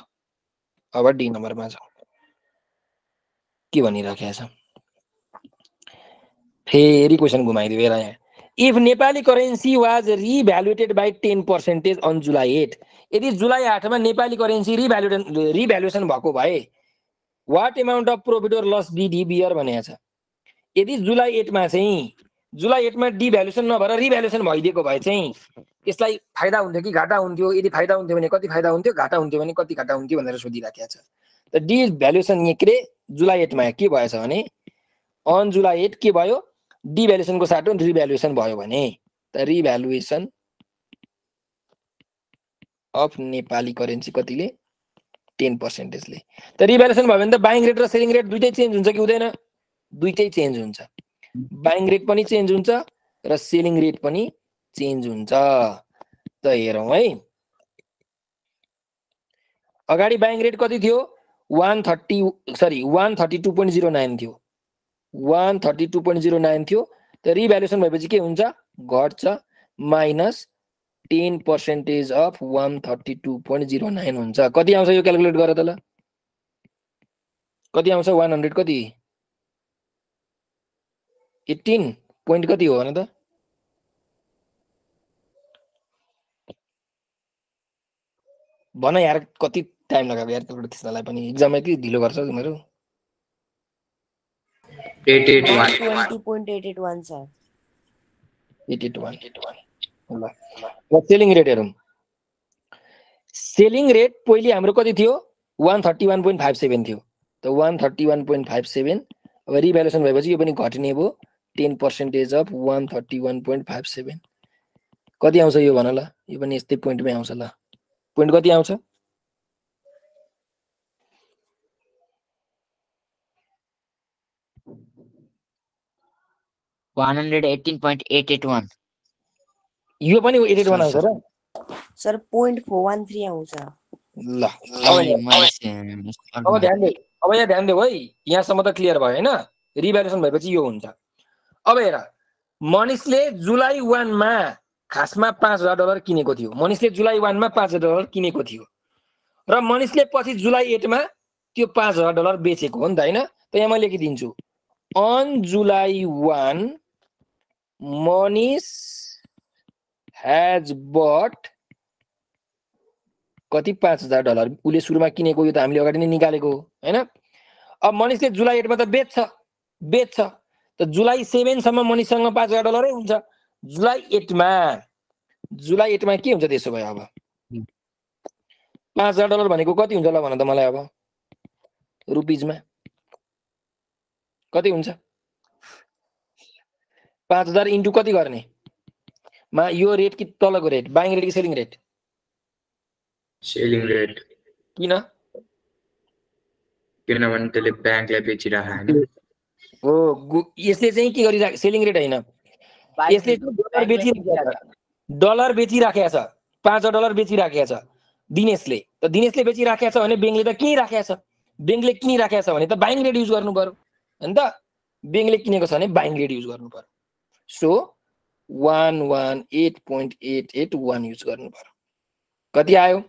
अब डी नम्बरमा जाउँ के भनिराखेको छ? फेरि क्वेसन घुमाइदियो हेर यहाँ if Nepali currency was revalued by ten percentage on July eight यदि जुलाई आठमा नेपाली करेन्सी रिभ्यालुएसन रिभ्यालुएसन भएको भए what amount of profit or loss he bear भनेको छ? यदि जुलाई एटमा चाहिँ जुलाई एटमा डिभ्यालुएसन नभएर रिभ्यालुएसन भइदिएको भए चाहिँ यसलाई फाइदा हुन्थ्यो कि घाटा हुन्थ्यो? यदि फाइदा हुन्थ्यो भने कति फाइदा हुन्थ्यो? घाटा हुन्थ्यो भने कति घाटा हुन्थ्यो भनेर सोधिराखेको छ। त डिभ्यालुएसन यहाँ के जुलाई एटमा के भएछ भने अन जुलाई एट के भयो? डिभ्यालुएसनको साटो रिभ्यालुएसन भयो भने त रिभ्यालुएसन अफ नेपाली करेन्सी कतिले? टेन पर्सेन्टेजले त रिभ्यालुएसन भयो भने त बाइङ रेट र सेलिङ रेट दुइटै चेन्ज हुन्छ कि हुँदैन? दुइटै चेन्ज हुन्छ। बाइङ रेट पनि चेन्ज हुन्छ र सेलिङ रेट पनि चेन्ज हुन्छ। त हेरौँ है। अगाडि बाइङ रेट कति थियो? One thirty sorry one thirty two point zero nine थियो। One thirty two point zero nine थियो। त रिभ्यालुएसन भएपछि के हुन्छ? घट्छ। Minus ten percentage of one thirty two point zero nine हुन्छ। कति आउँछ यो क्यालकुलेट गर त ल। कति आउँछ? वान हन्ड्रेड कति? एट्टिन पोइन्ट कति हो भन त भन यार कति टाइम लगाएको यार क्यालकुलेट थिच्नलाई पनि इक्जाम यति ढिलो गर्छ तिमीहरू ल सेलिङ रेट हेरौँ सेलिङ रेट पहिले हाम्रो कति थियो one thirty one point five seven थियो त one thirty one point five seven अब रिभ्यालुएसन भएपछि यो पनि घट्ने भयो ten percentage of one thirty one point five seven कति आउँछ यो भन ल। यो पनि यस्तै पोइन्टमै आउँछ ल। पोइन्ट कति आउँछ? One hundred eighteen point eight eight one यो पनि एट एट वान आउँछ र? Sir point four one three आउँछ। ल। अब ध्यान दे। अब यहाँ ध्यान देऊ है यहाँसम्म त क्लियर भयो होइन? रिभ्यालुएसन भएपछि यो हुन्छ। अब हेर मनिषले जुलाई वानमा खासमा पाँच हजार डलर किनेको थियो। मनिषले जुलाई वानमा पाँच हजार डलर किनेको थियो। र मनिषले पछि जुलाई एटमा त्यो पाँच हजार डलर बेचेको हो नि त होइन? त यहाँ म लेखिदिन्छु। On July one Manish has but कति पाँच हजार डलर? उसले सुरुमा किनेको यो त हामीले अगाडि नै निकालेको होइन? अब मनिषले जुलाई एटमा त बेच्छ बेच्छ। त जुलाई सेभेनसम्म मनिषसँग पाँच हजार डलरै हुन्छ। जुलाई एटमा जुलाई एटमा के हुन्छ त्यसो भए अब? पाँच हजार डलर भनेको कति हुन्छ ल भन त मलाई अब? रुपिजमा। कति हुन्छ? पाँच हजार इन्टु कति गर्ने? मा यो रेट कि तलको रेट? बाइङ रेट कि सेलिङ रेट? Selling rate. किन? किनभने त्यसले ब्याङ्कलाई बेचिरहेको होइन। हो यसले चाहिँ के गरिरहेको सेलिङ रेट होइन यसले डलर बेचिराखेको छ डलर बेचिराखेको छ पाँच हजार डलर बेचिराखेको छ दिनेशले त दिनेशले बेचिराखेको छ भने ब्याङ्कले त किनिराखेको छ ब्याङ्कले किनिराखेको छ भने त बाइङ रेट युज गर्नु पर्यो होइन त ब्याङ्कले किनेको छ भने बाइङ रेट युज गर्नु पर्यो so one one eight point eight eight one use गर्नु पर्यो कति आयो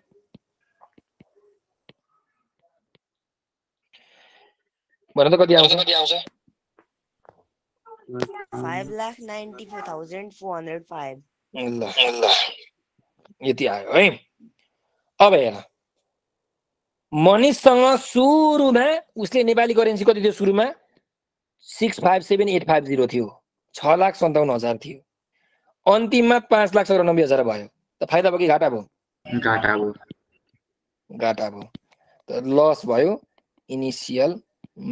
भन त कति आउँछ five lakh ninety four thousand four hundred five ल यति आयो है अब हेर मनिषसँग सुरुमा उसले नेपाली करेन्सी कति थियो सुरुमा? Six five seven eight five zero थियो। छ लाख सन्ताउन्न हजार थियो। अन्तिममा पाँच लाख चौरानब्बे हजार भयो। त फाइदा भयो कि घाटा भयो? घाटा अब घाटा भयो। त लस भयो। इनिसियल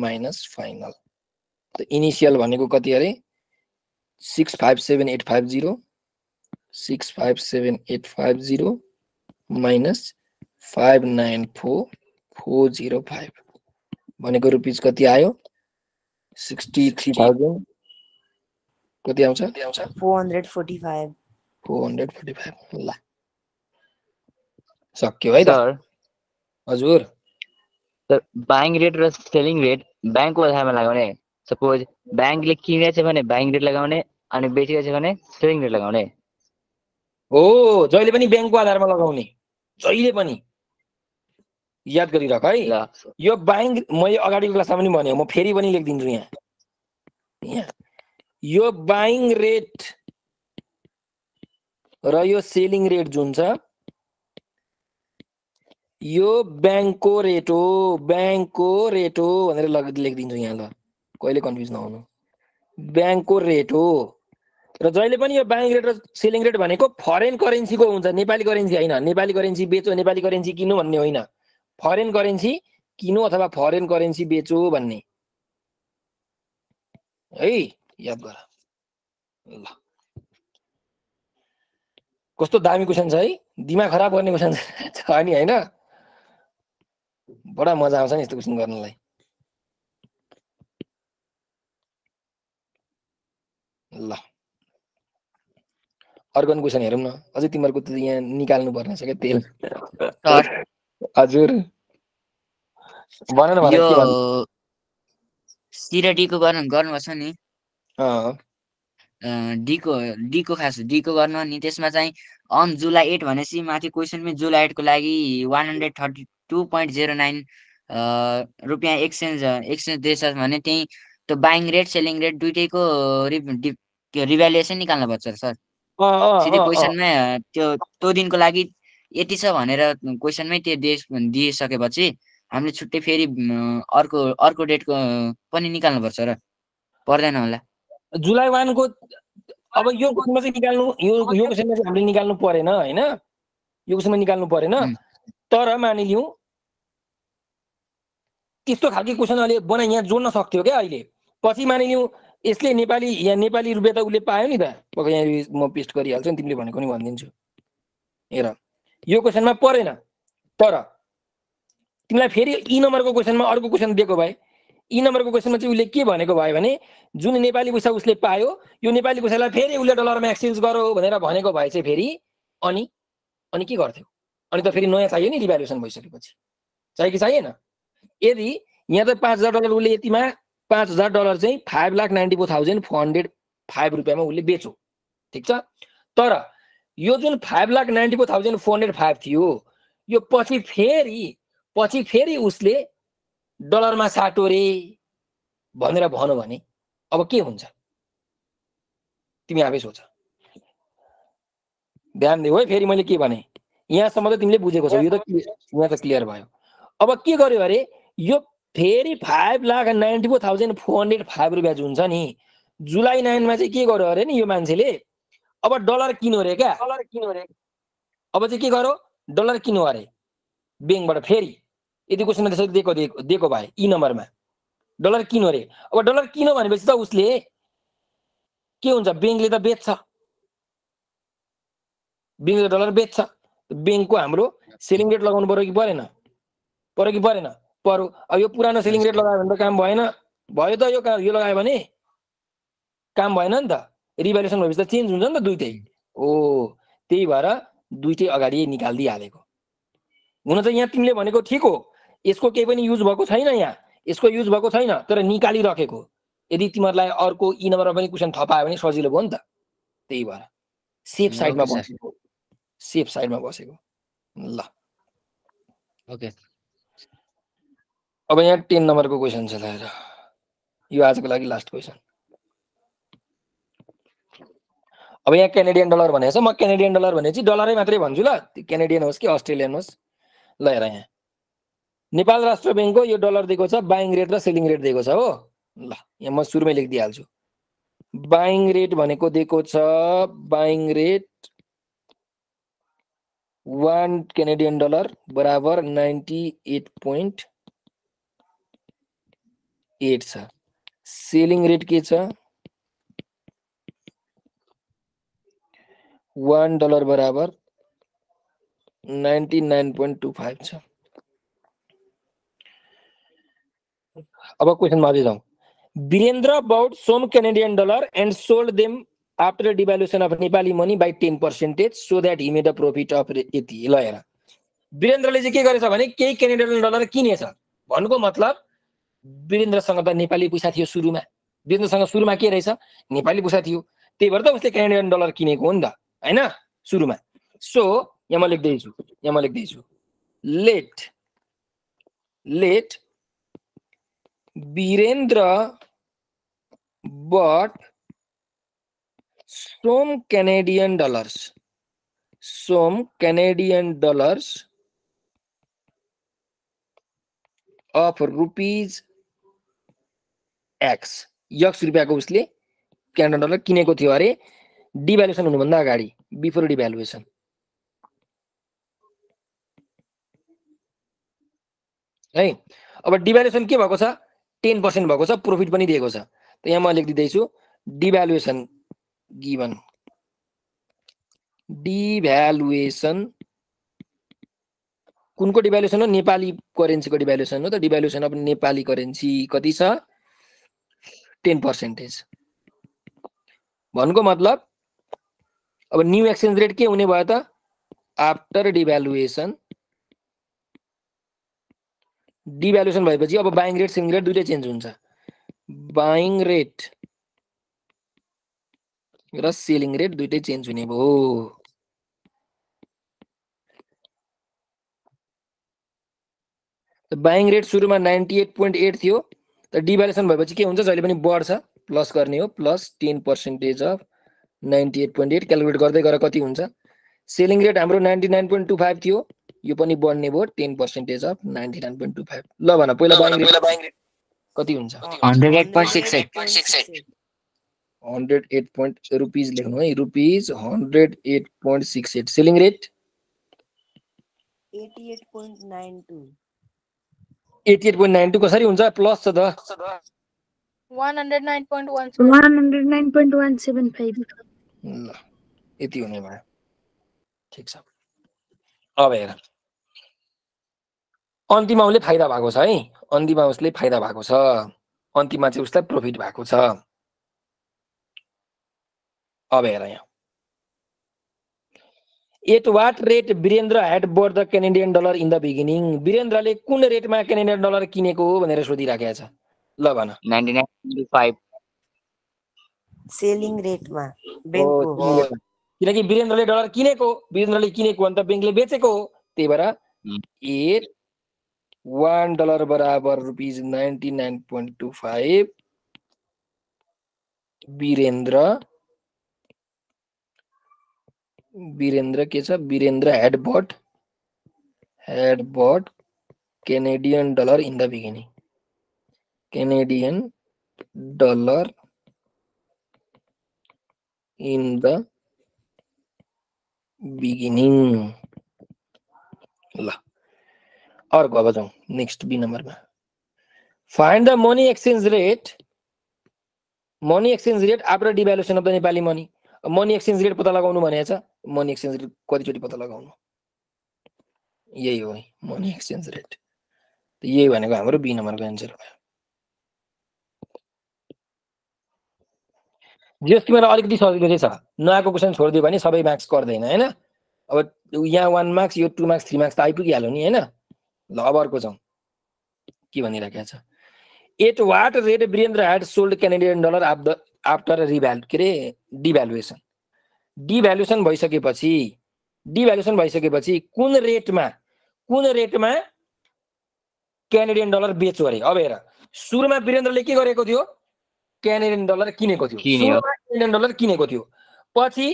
माइनस फाइनल इनिसियल भनेको कति अरे? Six five seven eight five zero six five seven eight five zero minus five nine four four zero five भनेको रुपिज कति आयो? सिक्सटी थ्री थाउजन्ड कति आउँछ? Four hundred forty five four hundred forty five ल सक्यो है त? Sir हजुर। सर बाइङ रेट र सेलिङ रेट ब्याङ्कको आधारमा लगाउने सपोज ब्याङ्कले किनेछ भने बाइङ रेट लगाउने अनि बेचेको छ भने सेलिङ रेट लगाउने हो जहिले पनि ब्याङ्कको आधारमा लगाउने जहिले पनि याद गरिराख है यो ब्याङ्क मैले अगाडिको क्लासमा पनि भने म फेरि पनि लेखिदिन्छु यहाँ यहाँ यो बाइङ रेट र यो सेलिङ रेट जुन छ यो ब्याङ्कको रेट हो ब्याङ्कको रेट हो भनेर लेखिदिन्छु यहाँ ल कहिले कन्फ्युज नहुनु। ब्याङ्कको रेट हो। र जहिले पनि यो ब्याङ्क रेट र सेलिङ रेट भनेको फरेन करेन्सीको हुन्छ। नेपाली करेन्सी होइन। नेपाली करेन्सी बेचो नेपाली करेन्सी किन्नु भन्ने होइन। फरेन करेन्सी किन्नु अथवा फरेन करेन्सी बेचो भन्ने। है याद गर। ल। कस्तो दामी क्वेसन छ है। दिमाग खराब गर्ने क्वेसन छ नि होइन? बडा मजा आउँछ नि यस्तो क्वेसन गर्नलाई। ल। अर्को क्वेसन हेरौँ न। अझै तिमीहरूको त यहाँ निकाल्नु पर्ने छ क्या तेल। हजुर। भन न यो के भन्नु? सी र डीको गर्नु गर्नुपर्छ नि डीको डीको खास डीको गर्नु अनि त्यसमा चाहिँ अन जुलाई एट भनेपछि माथि क्वेसनमै जुलाई एटको लागि one hundred thirty two point zero nine रुपियाँ एक्सचेन्ज एक्सचेन्ज दिएछ भने त्यही त्यो बाइङ रेट सेलिङ रेट दुइटैको रि रिभ्यालुएसन निकाल्नुपर्छ सर। सिधै। क्वेसनमै त्यो त्यो दिनको लागि यति छ भनेर क्वेसनमै त्यो दिए दिइसकेपछि हामीले छुट्टै फेरि अर्को अर्को डेटको पनि निकाल्नुपर्छ र। पर्दैन होला। जुलाई वानको अब यो क्वेसनमा चाहिँ निकाल्नु यो यो क्वेसनमा चाहिँ हामीले निकाल्नु परेन होइन? यो क्वेसनमा निकाल्नु परेन. तर मानिलिउँ त्यस्तो खालको क्वेसन अहिले बनाइ यहाँ जोड्न सक्थ्यो क्या अहिले। पछि मानिलिउँ यसले नेपाली यहाँ नेपाली रुपियाँ त उसले पायो नि त। अब यहाँ म पेस्ट गरिहाल्छु नि तिमीले भनेको नि भनिदिन्छु। हेर यो क्वेसनमा परेन। तर तिमीलाई फेरि यी नम्बरको क्वेसनमा अर्को क्वेसन दिएको भए यी नम्बरको क्वेसनमा चाहिँ उसले के भनेको भयो भने जुन नेपाली पैसा उसले पायो यो नेपाली पैसालाई फेरि उसले डलरमा एक्सचेन्ज गरो भनेर भनेको भए चाहिँ फेरि अनि अनि के गर्थ्यो? अनि त फेरि नयाँ चाहियो नि रिभ्यालुएसन भइसकेपछि। चाहियो कि चाहिएन? यदि यहाँ त पाँच हजार डलर उसले यतिमा पाँच हजार डलर चाहिँ five lakh ninety four thousand four hundred five रुपियाँमा उसले बेच्यो। ठिक छ? तर यो जुन five lakh ninety four thousand four hundred five थियो यो पछि फेरि पछि फेरि उसले डलरमा साटो रे भनेर भनौँ भने अब के हुन्छ? तिमी आफै सोच। ध्यान देऊ है फेरि मैले के भने यहाँसम्म त तिमीले बुझेको छौ यो त यहाँ त क्लियर भयो। अब के गर्यो अरे यो फेरि five lakh ninety four thousand four hundred five रुपियाँ जुन छ नि जुलाई नाइनमा चाहिँ के गर्यो अरे नि यो मान्छेले? अब डलर किन्यो अरे क्या? डलर किन्यो अरे। अब चाहिँ के गर्यो? डलर किन्यो अरे। ब्याङ्कबाट फेरि। यदि क्वेसनमा त्यसरी दिएको दिएको दिएको भए यी नम्बरमा डलर किन्यो अरे। अब डलर किन्यो भनेपछि त उसले के हुन्छ? ब्याङ्कले त बेच्छ। ब्याङ्कले डलर बेच्छ। ब्याङ्कको हाम्रो सेलिङ रेट लगाउनु पर्यो कि परेन? पर्यो कि परेन? पर्यो अब यो पुरानो सेलिङ रेट लगायो भने त काम भएन। भयो त यो का यो लगायो भने? काम भएन नि त। रिभ्यालुएसन भएपछि त चेन्ज हुन्छ नि त दुइटै ओ त्यही भएर दुइटै अगाडि निकालिदिइहालेको। हुन त यहाँ तिमीले भनेको ठिक हो। यसको केही पनि युज भएको छैन यहाँ। यसको युज भएको छैन तर निकालिराखेको। यदि तिमीहरूलाई अर्को यी नम्बरमा पनि क्वेसन थपायो भने सजिलो भयो नि त। त्यही भएर। सेफ साइडमा। बसेको। सेफ साइडमा बसेको। ल। ओके अब यहाँ टेन नम्बरको क्वेसन छ हेर यो आजको लागि लास्ट क्वेसन अब यहाँ क्यानेडियन डलर भनेको छ। म क्यानेडियन डलर भनेपछि डलरै मात्रै भन्छु ल। क्यानेडियन होस् कि अस्ट्रेलियन होस्। ल हेर यहाँ। नेपाल राष्ट्र ब्याङ्कको यो डलर दिएको छ बाइङ रेट र सेलिङ रेट दिएको छ हो। ल यहाँ म सुरुमै लेखिदिइहाल्छु। बाइङ रेट भनेको दिएको छ buying rate one Canadian dollar बराबर नाइन्टी एट पोइन्ट एट छ। सेलिङ रेट के छ? वान डलर बराबर ninety nine point two five छ। अब क्वेसनमा अझै जाउँ। Virendra bought some Canadian dollar and sold them after devaluation of Nepali money by ten percentage so that he made a profit of यति ल हेर। वीरेन्द्रले चाहिँ के गरेछ भने केही क्यानेडियन डलर किनेछ। भन्नुको मतलब वीरेन्द्रसँग त नेपाली पैसा थियो सुरुमा। वीरेन्द्रसँग सुरुमा के रहेछ? नेपाली पैसा थियो। त्यही भएर त उसले क्यानेडियन डलर किनेको हो नि त होइन? सुरुमा। सो यहाँ म लेख्दैछु यहाँ म लेख्दैछु। Let let Virendra but some Canadian dollars. Some Canadian dollars of rupees X. X रुपियाँको उसले क्यानाडा डलर किनेको थियो अरे। डिभ्यालुएसन हुनुभन्दा अगाडि बिफोर डिभ्यालुएसन है? अब डिभ्यालुएसन के भएको छ? टेन पर्सेन्ट भएको छ प्रोफिट पनि दिएको छ। त यहाँ म लेखिदिँदैछु। डिभ्यालुएसन गिभन डिभ्यालुएसन कुनको डिभ्यालुएसन हो? नेपाली करेन्सीको डिभ्यालुएसन हो? त डिभ्यालुएसन अफ नेपाली करेन्सी कति छ? Ten percentage. भन्नुको मतलब अब न्यू एक्सचेन्ज रेट के हुने भयो त? आफ्टर डिभ्यालुएसन डिभ्यालुएसन भएपछि अब बाइङ रेट सेलिङ रेट दुइटै चेन्ज हुन्छ। बाइङ रेट र सेलिङ रेट दुइटै चेन्ज हुने भयो। बाइङ रेट सुरुमा नाइन्टी एट पोइन्ट एट थियो। त डिभ्यालुएसन भएपछि के हुन्छ? जहिले पनि बढ्छ। प्लस गर्ने हो। Plus ten percentage of ninety eight point eight calculate गर्दै गएर कति हुन्छ। सेलिङ रेट हाम्रो ninety nine point two five थियो। यो पनि बढ्ने भयो। Ten percentage of ninety nine point two five ल भन पहिला बाइङ रेट कति हुन्छ? Hundred eight point six eight hundred eight point rupees लेख्नु है। Rupees hundred eight point six eight selling rate eighty eight point nine two eighty eight point nine two कसरी हुन्छ? Plus छ त। ल यति हुने भयो। ठिक छ। अब हेर। अन्तिममा उसले फाइदा भएको छ है। अन्तिममा उसले फाइदा भएको छ। अन्तिममा चाहिँ उसलाई प्रोफिट भएको छ। अब हेर यहाँ। At what rate Virendra had bought the Canadian dollar in the beginning वीरेन्द्रले कुन रेटमा क्यानेडियन डलर किनेको हो भनेर सोधिराखेको छ? ल भन। सेलिङ रेटमा किनेको। वीरेन्द्रले डलर किनेको वीरेन्द्रले किनेको अन्त ब्याङ्कले बेचेको हो। त्यही भएर। एट वान डलर बराबर rupees ninety nine point two five Virendra Virendra के छ Virendra had bought Canadian dollar in the beginning Canadian dollar in the beginning ल। अर्को अब जाउँ नेक्स्ट बी नम्बरमा find the money exchange rate money exchange rate after devaluation of the Nepali money money exchange rate पत्ता लगाउनु भनेको छ। Money exchange rate कतिचोटि पत्ता लगाउनु। यही हो मनी एक्सचेन्ज रेट यही भनेको हाम्रो बी नम्बरको एन्सर हो जे तिमीलाई अलिकति सजिलो चाहिँ छ नआएको क्वेसन छोडिदियो भने सबै मार्क्स गर्दैन होइन? अब यहाँ वान मार्क्स यो टू मार्क्स थ्री मार्क्स त आइपुगिहाल्यो नि होइन? ल अब अर्को जाउँ। के भनिराखेको छ? At what rate Virendra had sold Canadian dollar of the after रिभ्याल के अरे डिभ्यालुएसन डिभ्यालुएसन भइसकेपछि डिभ्यालुएसन भइसकेपछि कुन रेटमा कुन रेटमा क्यानेडियन डलर बेच्यो अरे? अब हेर सुरुमा वीरेन्द्रले के गरेको थियो? क्यानेडियन डलर किनेको थियो। क्यानेडियन डलर किनेको थियो। पछि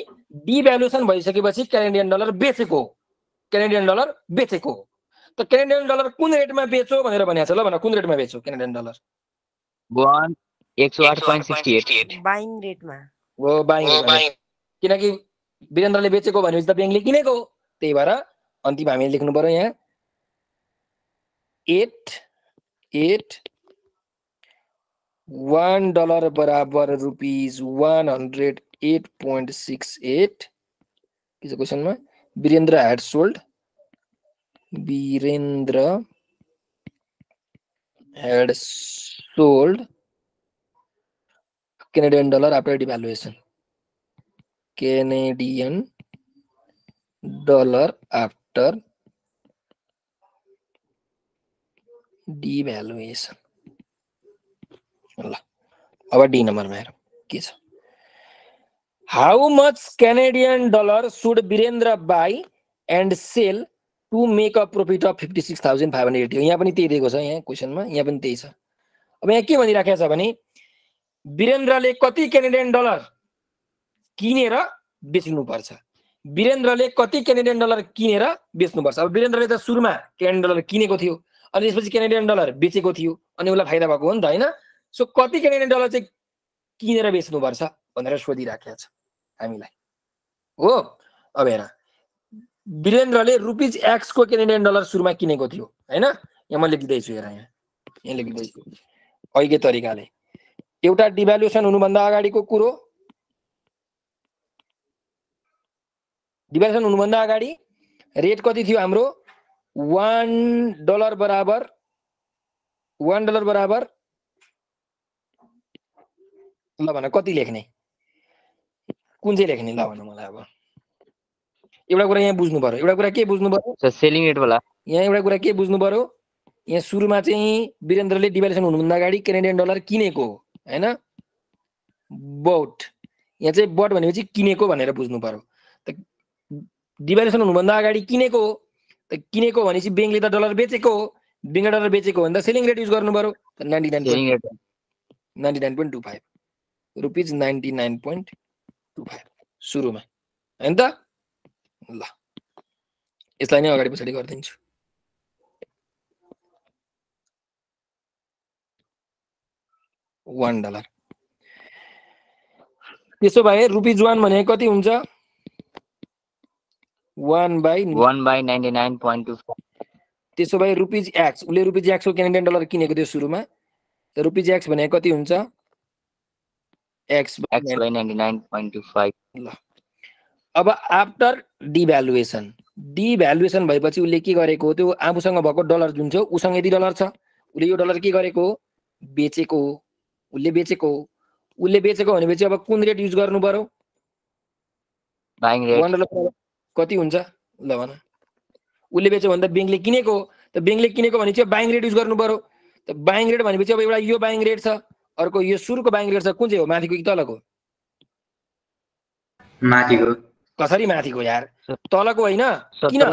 डिभ्यालुएसन भइसकेपछि क्यानेडियन डलर बेचेको। हो। क्यानेडियन डलर बेचेको। हो। त क्यानेडियन डलर कुन रेटमा बेच्यो भनेर भनेको छ ल भन कुन रेटमा बेच्यो क्यानेडियन डलर वान एक सौ आठ पोइन्ट सिक्सटी एट बाइङ रेटमा हो बाइङ किनकि वीरेन्द्रले बेचेको भनेपछि त ब्याङ्कले किनेको त्यही भएर अन्तिम हामीले लेख्नु पर्यो यहाँ। एट एट वान डलर बराबर rupees one hundred eight point six eight के छ क्वेसनमा? Virendra had sold Virendra had sold Canadian dollar after devaluation. Canadian dollar after devaluation. अब डी के छ how much Canadian dollar should Virendra buy and sell to make a profit of fifty six thousand five hundred eighty यहाँ पनि त्यही दिएको छ यहाँ यहाँ पनि त्यही छ अब यहाँ के भनिराखेको छ भने वीरेन्द्रले कति क्यानेडियन डलर किनेर बेच्नुपर्छ। वीरेन्द्रले कति क्यानेडियन डलर किनेर बेच्नुपर्छ। अब वीरेन्द्रले त सुरुमा क्यानेडियन डलर किनेको थियो अनि त्यसपछि क्यानेडियन डलर बेचेको थियो अनि उसलाई फाइदा भएको हो नि त होइन? सो कति क्यानेडियन डलर चाहिँ किनेर बेच्नुपर्छ भनेर सोधिराखेको छ हामीलाई। हो? अब हेर वीरेन्द्रले रुपिज एक्सको क्यानेडियन डलर सुरुमा किनेको थियो होइन? यहाँ म लेखिदिँदैछु हेर यहाँ। यहाँ लेखिदिँदैछु। अहिलेकै तरिकाले। एउटा डिभ्यालुएसन हुनुभन्दा अगाडिको कुरो डिभ्यालुएसन हुनुभन्दा अगाडि रेट कति थियो हाम्रो? वान डलर बराबर वान डलर बराबर ल भन कति लेख्ने? कुन चाहिँ लेख्ने? ल भन मलाई अब। एउटा कुरा यहाँ बुझ्नु पर्यो एउटा कुरा के बुझ्नु पर्यो सर सेलिङ रेट वाला। यहाँ एउटा कुरा के बुझ्नु पर्यो यहाँ सुरुमा चाहिँ वीरेन्द्रले डिभ्यालुएसन हुनुभन्दा अगाडि क्यानेडियन डलर किनेको हो होइन? बोट यहाँ चाहिँ बट भनेपछि किनेको भनेर बुझ्नु पर्यो त डिभ्यालुएसन हुनुभन्दा अगाडि किनेको हो त किनेको भनेपछि ब्याङ्कले त डलर बेचेको हो ब्याङ्कले डलर बेचेको हो भने त सेलिङ रेट युज गर्नु पर्यो ninety nine ninety nine point two five rupees ninety nine point two five सुरुमा। होइन त? ल। यसलाई नै अगाडि पछाडि गरिदिन्छु। वान डलर त्यसो भए रुपिज वान भने कति हुन्छ? One by one by ninety nine point two त्यसो भए रुपिज एक्स उसले रुपिज एक्सको क्यानेडियन डलर किनेको थियो सुरुमा। त रुपिज एक्स भने कति हुन्छ? X by ninety nine point two five अब आफ्टर डिभ्यालुएसन डिभ्यालुएसन भएपछि उसले के गरेको हो? त्यो आफूसँग भएको डलर जुन छ उसँग यति डलर छ। उसले यो डलर के गरेको हो? बेचेको हो। उसले बेचेको हो। उसले बेचेको भनेपछि अब कुन रेट युज गर्नु पर्यो? कति हुन्छ? ल भन। उसले बेच्यो भने त ब्याङ्कले किनेको हो त ब्याङ्कले किनेको भने चाहिँ बाइङ रेट युज गर्नु पर्यो। त बाइङ रेट भनेपछि अब एउटा यो बाइङ रेट छ अर्को यो सुरुको बाइङ रेट छ कुन चाहिँ हो? माथिको कि तलको? माथिको। कसरी माथिको यार? तलको होइन। किन?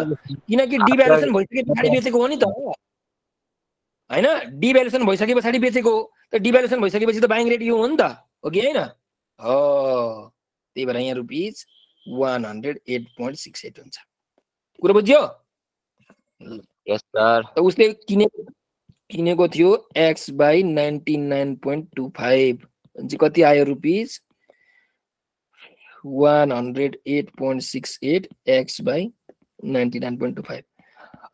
किनकि डिभ्यालुएसन भइसके पछाडि बेचेको हो नि त। होइन? डिभ्यालुएसन भइसके पछाडि बेचेको हो। त डिभ्यालुएसन भइसकेपछि त बाइङ रेट यो हो नि त। हो कि होइन? हो। त्यही भएर यहाँ rupees one hundred eight point six eight हुन्छ। कुरो बुझ्यो? यस सर त उसले किनेको किनेको थियो X by ninety nine point two five चाहिँ कति आयो rupees one hundred eight point six eight X by ninety nine point two five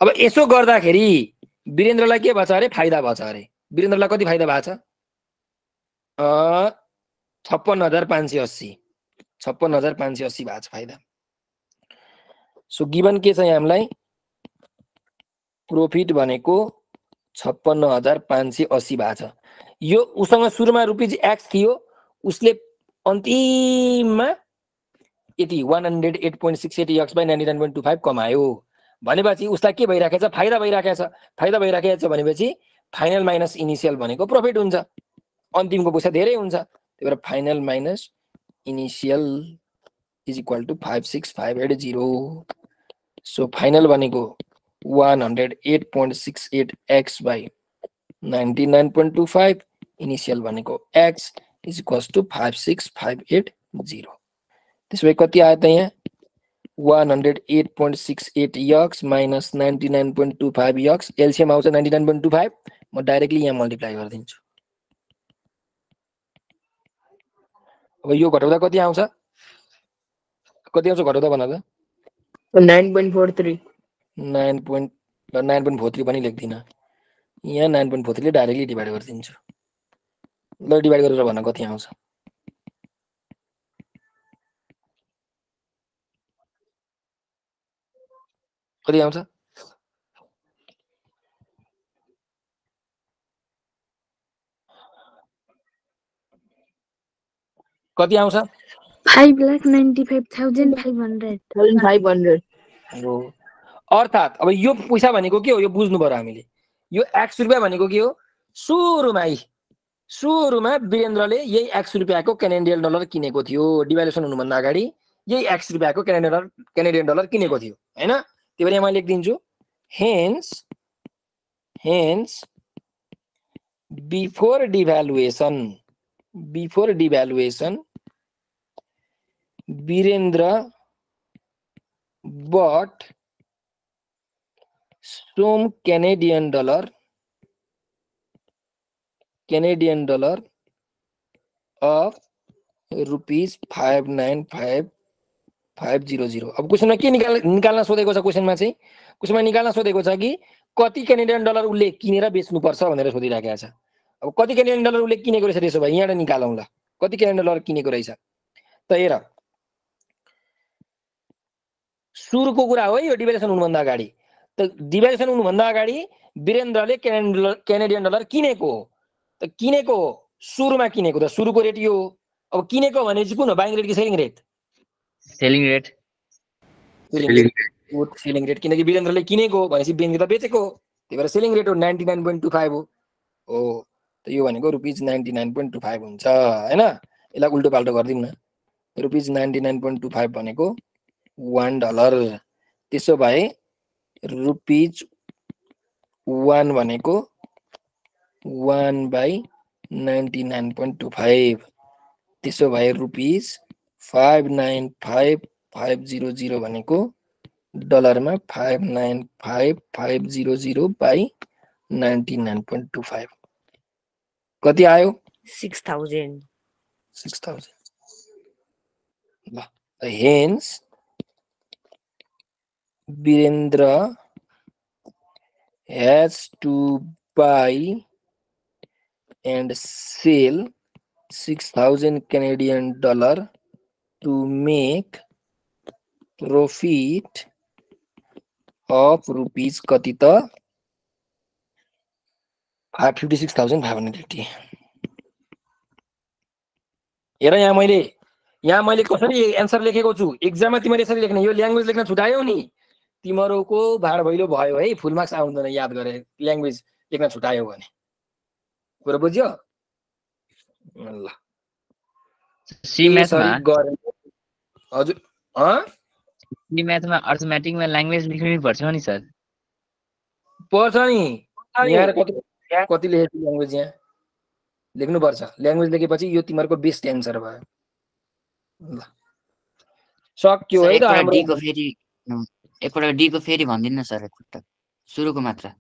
अब यसो गर्दाखेरि वीरेन्द्रलाई के भएछ अरे? फाइदा भएछ अरे। वीरेन्द्रलाई कति फाइदा भएको छ अँ, छप्पन्न हजार पाँच सय अस्सी। छप्पन्न हजार पाँच सय अस्सी भएको छ फाइदा। सो गिभन के छ यहाँ हामीलाई प्रोफिट भनेको छप्पन्न हजार पाँच सय अस्सी भएको छ। यो उसँग सुरुमा रुपिज एक्स थियो उसले अन्तिममा यति one hundred eight point six eight X by ninety nine point two five कमायो। भनेपछि उसलाई के भइराखेको छ फाइदा भइराखेको छ फाइदा भइराखेको छ भनेपछि फाइनल माइनस इनिसियल भनेको प्रफिट हुन्छ। अन्तिमको पैसा धेरै हुन्छ। त्यही भएर final minus initial is equal to five six five eight zero so final भनेको one hundred eight point six eight X by ninety nine point two five initial भनेको X is equals to five six five eight zero त्यसो भए कति आयो त? यहाँ one hundred eight point six eight X minus ninety nine point two five X LCM आउँछ ninety nine point two five म directly यहाँ मल्टिप्लाई गरिदिन्छु। अब यो घटाउँदा कति आउँछ? कति आउँछ घटाउँदा भन त। Nine point four three. Nine point nine point four three पनि लेख्दिनँ। यहाँ नाइन पोइन्ट फोर थ्रीले डाइरेक्टली डिभाइड गरिदिन्छु। ल डिभाइड गरेर भन कति आउँछ। कति आउँछ? कति आउँछ? Five lakh ninety five thousand five hundred. Thousand five hundred. हो। अर्थात् अब यो पैसा भनेको के हो? यो बुझ्नु पर्यो हामीले। यो एक्स रुपियाँ भनेको के हो? सुरुमा यी सुरुमा वीरेन्द्रले यही एक्स रुपियाँको क्यानेडियन डलर किनेको थियो। डिभालुएसन हुनुभन्दा अगाडि यही एक्स रुपियाँको क्यानेडियन डलर क्यानेडियन डलर किनेको थियो। होइन? त्यही भएर यहाँ मैले लेखिदिन्छु। Hence hence before devaluation before devaluation Virendra bought some Canadian dollar Canadian dollar of five nine five five zero zero अब क्वेसनमा के निकाल निकाल्न सोधेको छ क्वेसनमा चाहिँ? क्वेसनमा निकाल्न सोधेको छ कि कति क्यानेडियन डलर उसले किनेर बेच्नुपर्छ भनेर सोधिराखेको छ। अब कति क्यानेडियन डलर उसले किनेको रहेछ त्यसो भए यहाँबाट निकालौँ ल। कति क्यानेडियन डलर किनेको रहेछ? त हेर। सुरुको कुरा हो है यो डिभेलेसन हुनुभन्दा अगाडि। त डिभेलेसन हुनुभन्दा अगाडि वीरेन्द्रले क्यानेडियन डलर क्यानेडियन डलर किनेको हो। त किनेको हो। सुरुमा किनेको त सुरुको रेट यो हो। अब किनेको भने चाहिँ कुन हो? बाइङ रेट कि selling rate selling rate selling rate किनकि वीरेन्द्रले किनेको हो भनेपछि बेङ्कले त बेचेको हो। त्यही भएर सेलिङ रेट हो। Ninety nine point two five हो। हो। त यो भनेको rupees ninety nine point two five हुन्छ होइन? यसलाई उल्टो पाल्टो गरिदिउँ न। Rupees ninety nine point two five भनेको वान डलर त्यसो भए रुपिज वान भनेको one by ninety nine point two five त्यसो भए rupees five nine five five zero zero भनेको डलरमा five nine five five zero zero by ninety nine point two five कति आयो? 6000 6000 ल hence Virendra has to buy and sell 6000 Canadian dollar to make profit of rupees कति त fifty six thousand five hundred eighty हेर यहाँ मैले यहाँ मैले कसरी एन्सर लेखेको छु? एक्जाममा तिमीले यसरी लेख्ने यो ल्याङ्ग्वेज लेख्न छुटायौ नि। तिमीहरूको भाड भैलो भयो है फुल मार्क्स आउँदैन याद गरे ल्याङ्ग्वेज लेख्न छुटायो भने। कुरो बुझ्यो? ल हजुर म्याथमा अर्थमेटिकमा ल्याङ्ग्वेज लेख्नै पर्छ नि सर। पर्छ नि। यहाँ कति कति लेखेको ल्याङ्ग्वेज यहाँ? लेख्नुपर्छ। ल्याङ्ग्वेज लेखेपछि यो तिमीहरूको बेस्ट एन्सर भयो। ल। सक्यो है त डीको फेरि एकपल्ट डीको फेरि भनिदिनु न सर एकपल्ट सुरुको मात्र।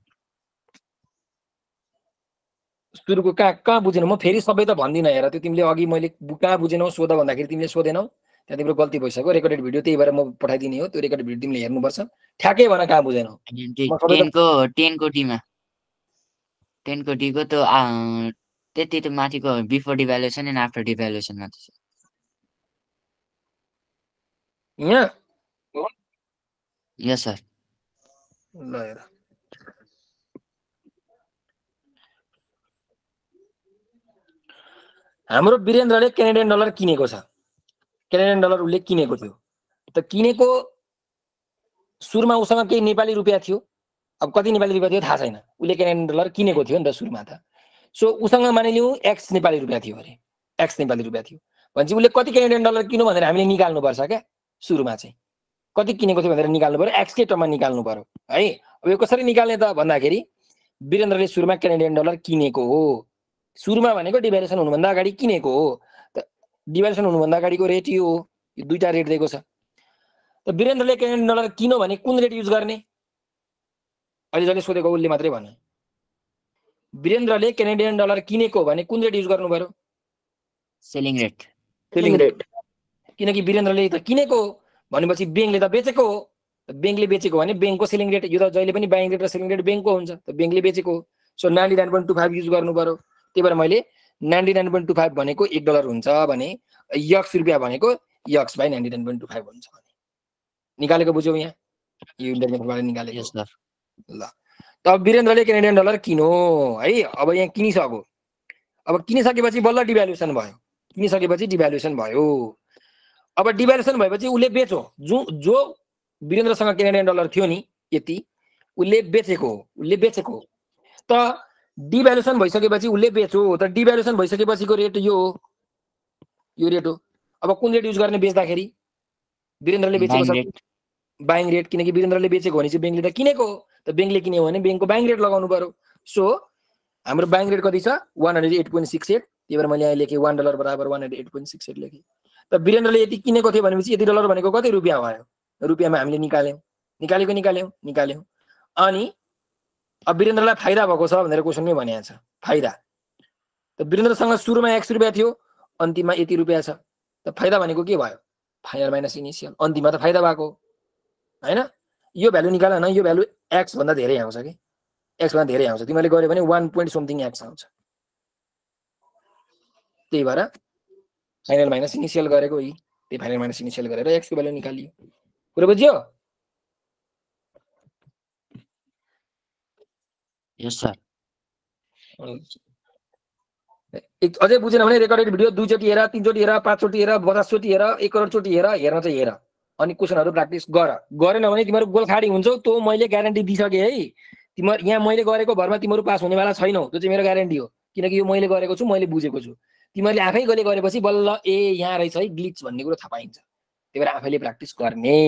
सुरुको कहाँ कहाँ बुझेनौ? म फेरि सबै त भन्दिनँ हेर। त्यो तिमीले अघि मैले कहाँ बुझेनौ सोध भन्दाखेरि तिमीले सोधेनौ। त्यहाँ तिम्रो गल्ती भइसक्यो। रेकर्डेड भिडियो त्यही भएर म पठाइदिने हो। त्यो रेकर्डेड भिडियो तिमीले हेर्नुपर्छ। ठ्याक्कै भन कहाँ बुझेनौ। टेनको डीको त्यो अँ, त्यति त माथिको before devaluation and after devaluation मात्र छ। यहाँ? Yes sir. ल हेर हाम्रो वीरेन्द्रले क्यानेडियन डलर किनेको छ। क्यानेडियन डलर उसले किनेको थियो। त किनेको सुरुमा उसँग केही नेपाली रुपियाँ थियो। अब कति नेपाली रुपियाँ थियो थाहा छैन। उसले क्यानेडियन डलर किनेको थियो नि त सुरुमा त। सो उसँग मानिलिउँ एक्स नेपाली रुपियाँ थियो अरे। एक्स नेपाली रुपियाँ थियो। भनेपछि उसले कति क्यानेडियन डलर किन्यो भनेर हामीले निकाल्नुपर्छ क्या सुरुमा चाहिँ। कति किनेको थियो भनेर निकाल्नु पऱ्यो एक्सकै टर्ममा निकाल्नु पऱ्यो है? अब यो कसरी निकाल्ने त भन्दाखेरि वीरेन्द्रले सुरुमा क्यानेडियन डलर किनेको हो। सुरुमा भनेको डिभ्यालुएसन हुनुभन्दा अगाडि किनेको हो। त डिभ्यालुएसन हुनुभन्दा अगाडिको रेट यो हो। यो दुईवटा रेट दिएको छ। त वीरेन्द्रले क्यानेडियन डलर किन्यो भने कुन रेट युज गर्ने? अहिले जसले सोधेको उसले मात्रै भने। वीरेन्द्रले क्यानेडियन डलर किनेको भने कुन रेट युज गर्नु पर्यो सेलिङ रेट सेलिङ रेट किनकि वीरेन्द्रले त किनेको भनेपछि ब्याङ्कले त बेचेको हो। त ब्याङ्कले बेचेको भने ब्याङ्कको सेलिङ रेट यो त जहिले पनि बाइङ रेट र सेलिङ रेट ब्याङ्कको हुन्छ। त ब्याङ्कले बेचेको हो। So ninety nine point two five use गर्नु पर्यो त्यही भएर मैले ninety nine point two five भनेको एक डलर हुन्छ भने यक्स रुपियाँ भनेको X by ninety nine point two five हुन्छ भने। निकालेको बुझ्यौ यहाँ? यो इन्टरनेटबाट निकालेको। यस सर ल। त अब वीरेन्द्रले क्यानेडियन डलर किनो है? अब यहाँ किनिसक्यो। अब किनिसकेपछि बल्ल डिभ्यालुएसन भयो। किनिसकेपछि डिभ्यालुएसन भयो। अब डिभ्यालुएसन भएपछि उसले बेच्यो। जो जो वीरेन्द्रसँग क्यानेडियन डलर थियो नि यति उसले बेचेको हो उसले बेचेको। त डिभ्यालुएसन भइसकेपछि उसले बेच्यो। त डिभ्यालुएसन भइसकेपछिको रेट यो हो। यो रेट हो। अब कुन रेट युज गर्ने बेच्दाखेरि? वीरेन्द्रले बेचेको बाइङ छ रेट बाइङ रेट किनकि वीरेन्द्रले बेचेको भने चाहिँ ब्याङ्कले त किनेको हो। त ब्याङ्कले किन्यो भने ब्याङ्कको बाइङ रेट लगाउनु पर्यो। सो हाम्रो बाइङ रेट कति छ? One hundred eight point six eight त्यही भएर मैले यहाँ लेखेँ वान डलर बराबर one hundred eight point six eight लेखेँ। त वीरेन्द्रले यति किनेको थियो भनेपछि यति डलर भनेको कति रुपियाँ भयो? रुपियाँमा हामीले निकाल्यौँ। निकालेको निकाल्यौँ निकाल्यौँ। अनि अब वीरेन्द्रलाई फाइदा भएको छ भनेर क्वेसनमै भनेको छ। फाइदा। त वीरेन्द्रसँग सुरुमा एक्स रुपियाँ थियो अन्तिममा यति रुपियाँ छ। त फाइदा भनेको के भयो? फाइनल माइनस इनिसियल अन्तिममा त फाइदा भएको। होइन? यो भ्यालु निकाल न यो भ्यालु एक्स भन्दा धेरै आउँछ कि? एक्स भन्दा धेरै आउँछ। तिमीले गऱ्यो भने वान पोइन्ट समथिङ एक्स आउँछ। त्यही भएर फाइनल माइनस इनिसियल गरेको यी। त्यही फाइनल माइनस इनिसियल गरेर एक्सको भ्यालु निकालियो। कुरो बुझ्यो? अझै बुझेन भने रेकर्डेड भिडियो दुईचोटि हेर तिनचोटि हेर पाँचचोटि हेर पचासचोटि हेर एक करोडचोटि हेर हेर्न चाहिँ हेर। अनि क्वेसनहरू प्र्याक्टिस गर। गरेन भने तिमीहरू गोलखाडी हुन्छौ त्यो मैले ग्यारेन्टी दिइसकेँ है। तिमीहरू यहाँ मैले गरेको भरमा तिमीहरू पास हुनेवाला छैनौ त्यो चाहिँ मेरो ग्यारेन्टी हो। किनकि यो मैले गरेको छु मैले बुझेको छु। तिमीहरूले आफै गले गरेपछि बल्ल ए यहाँ रहेछ है ग्लिच भन्ने कुरो थाहा पाइन्छ। त्यही भएर आफैले प्र्याक्टिस गर्ने।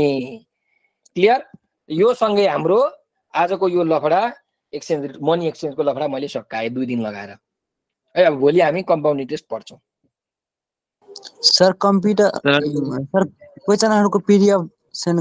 क्लियर यो सँगै हाम्रो आजको यो लफडा एक्सचेन्ज मनी एक्सचेन्जको लफडा मैले सकाएँ दुई दिन लगाएर। है अब भोलि हामी कम्पाउन्ड इन्ट्रेस्ट पढ्छौँ। सर कम्प्युटर सर क्वेसनहरूको पिडिएफ सेन्ड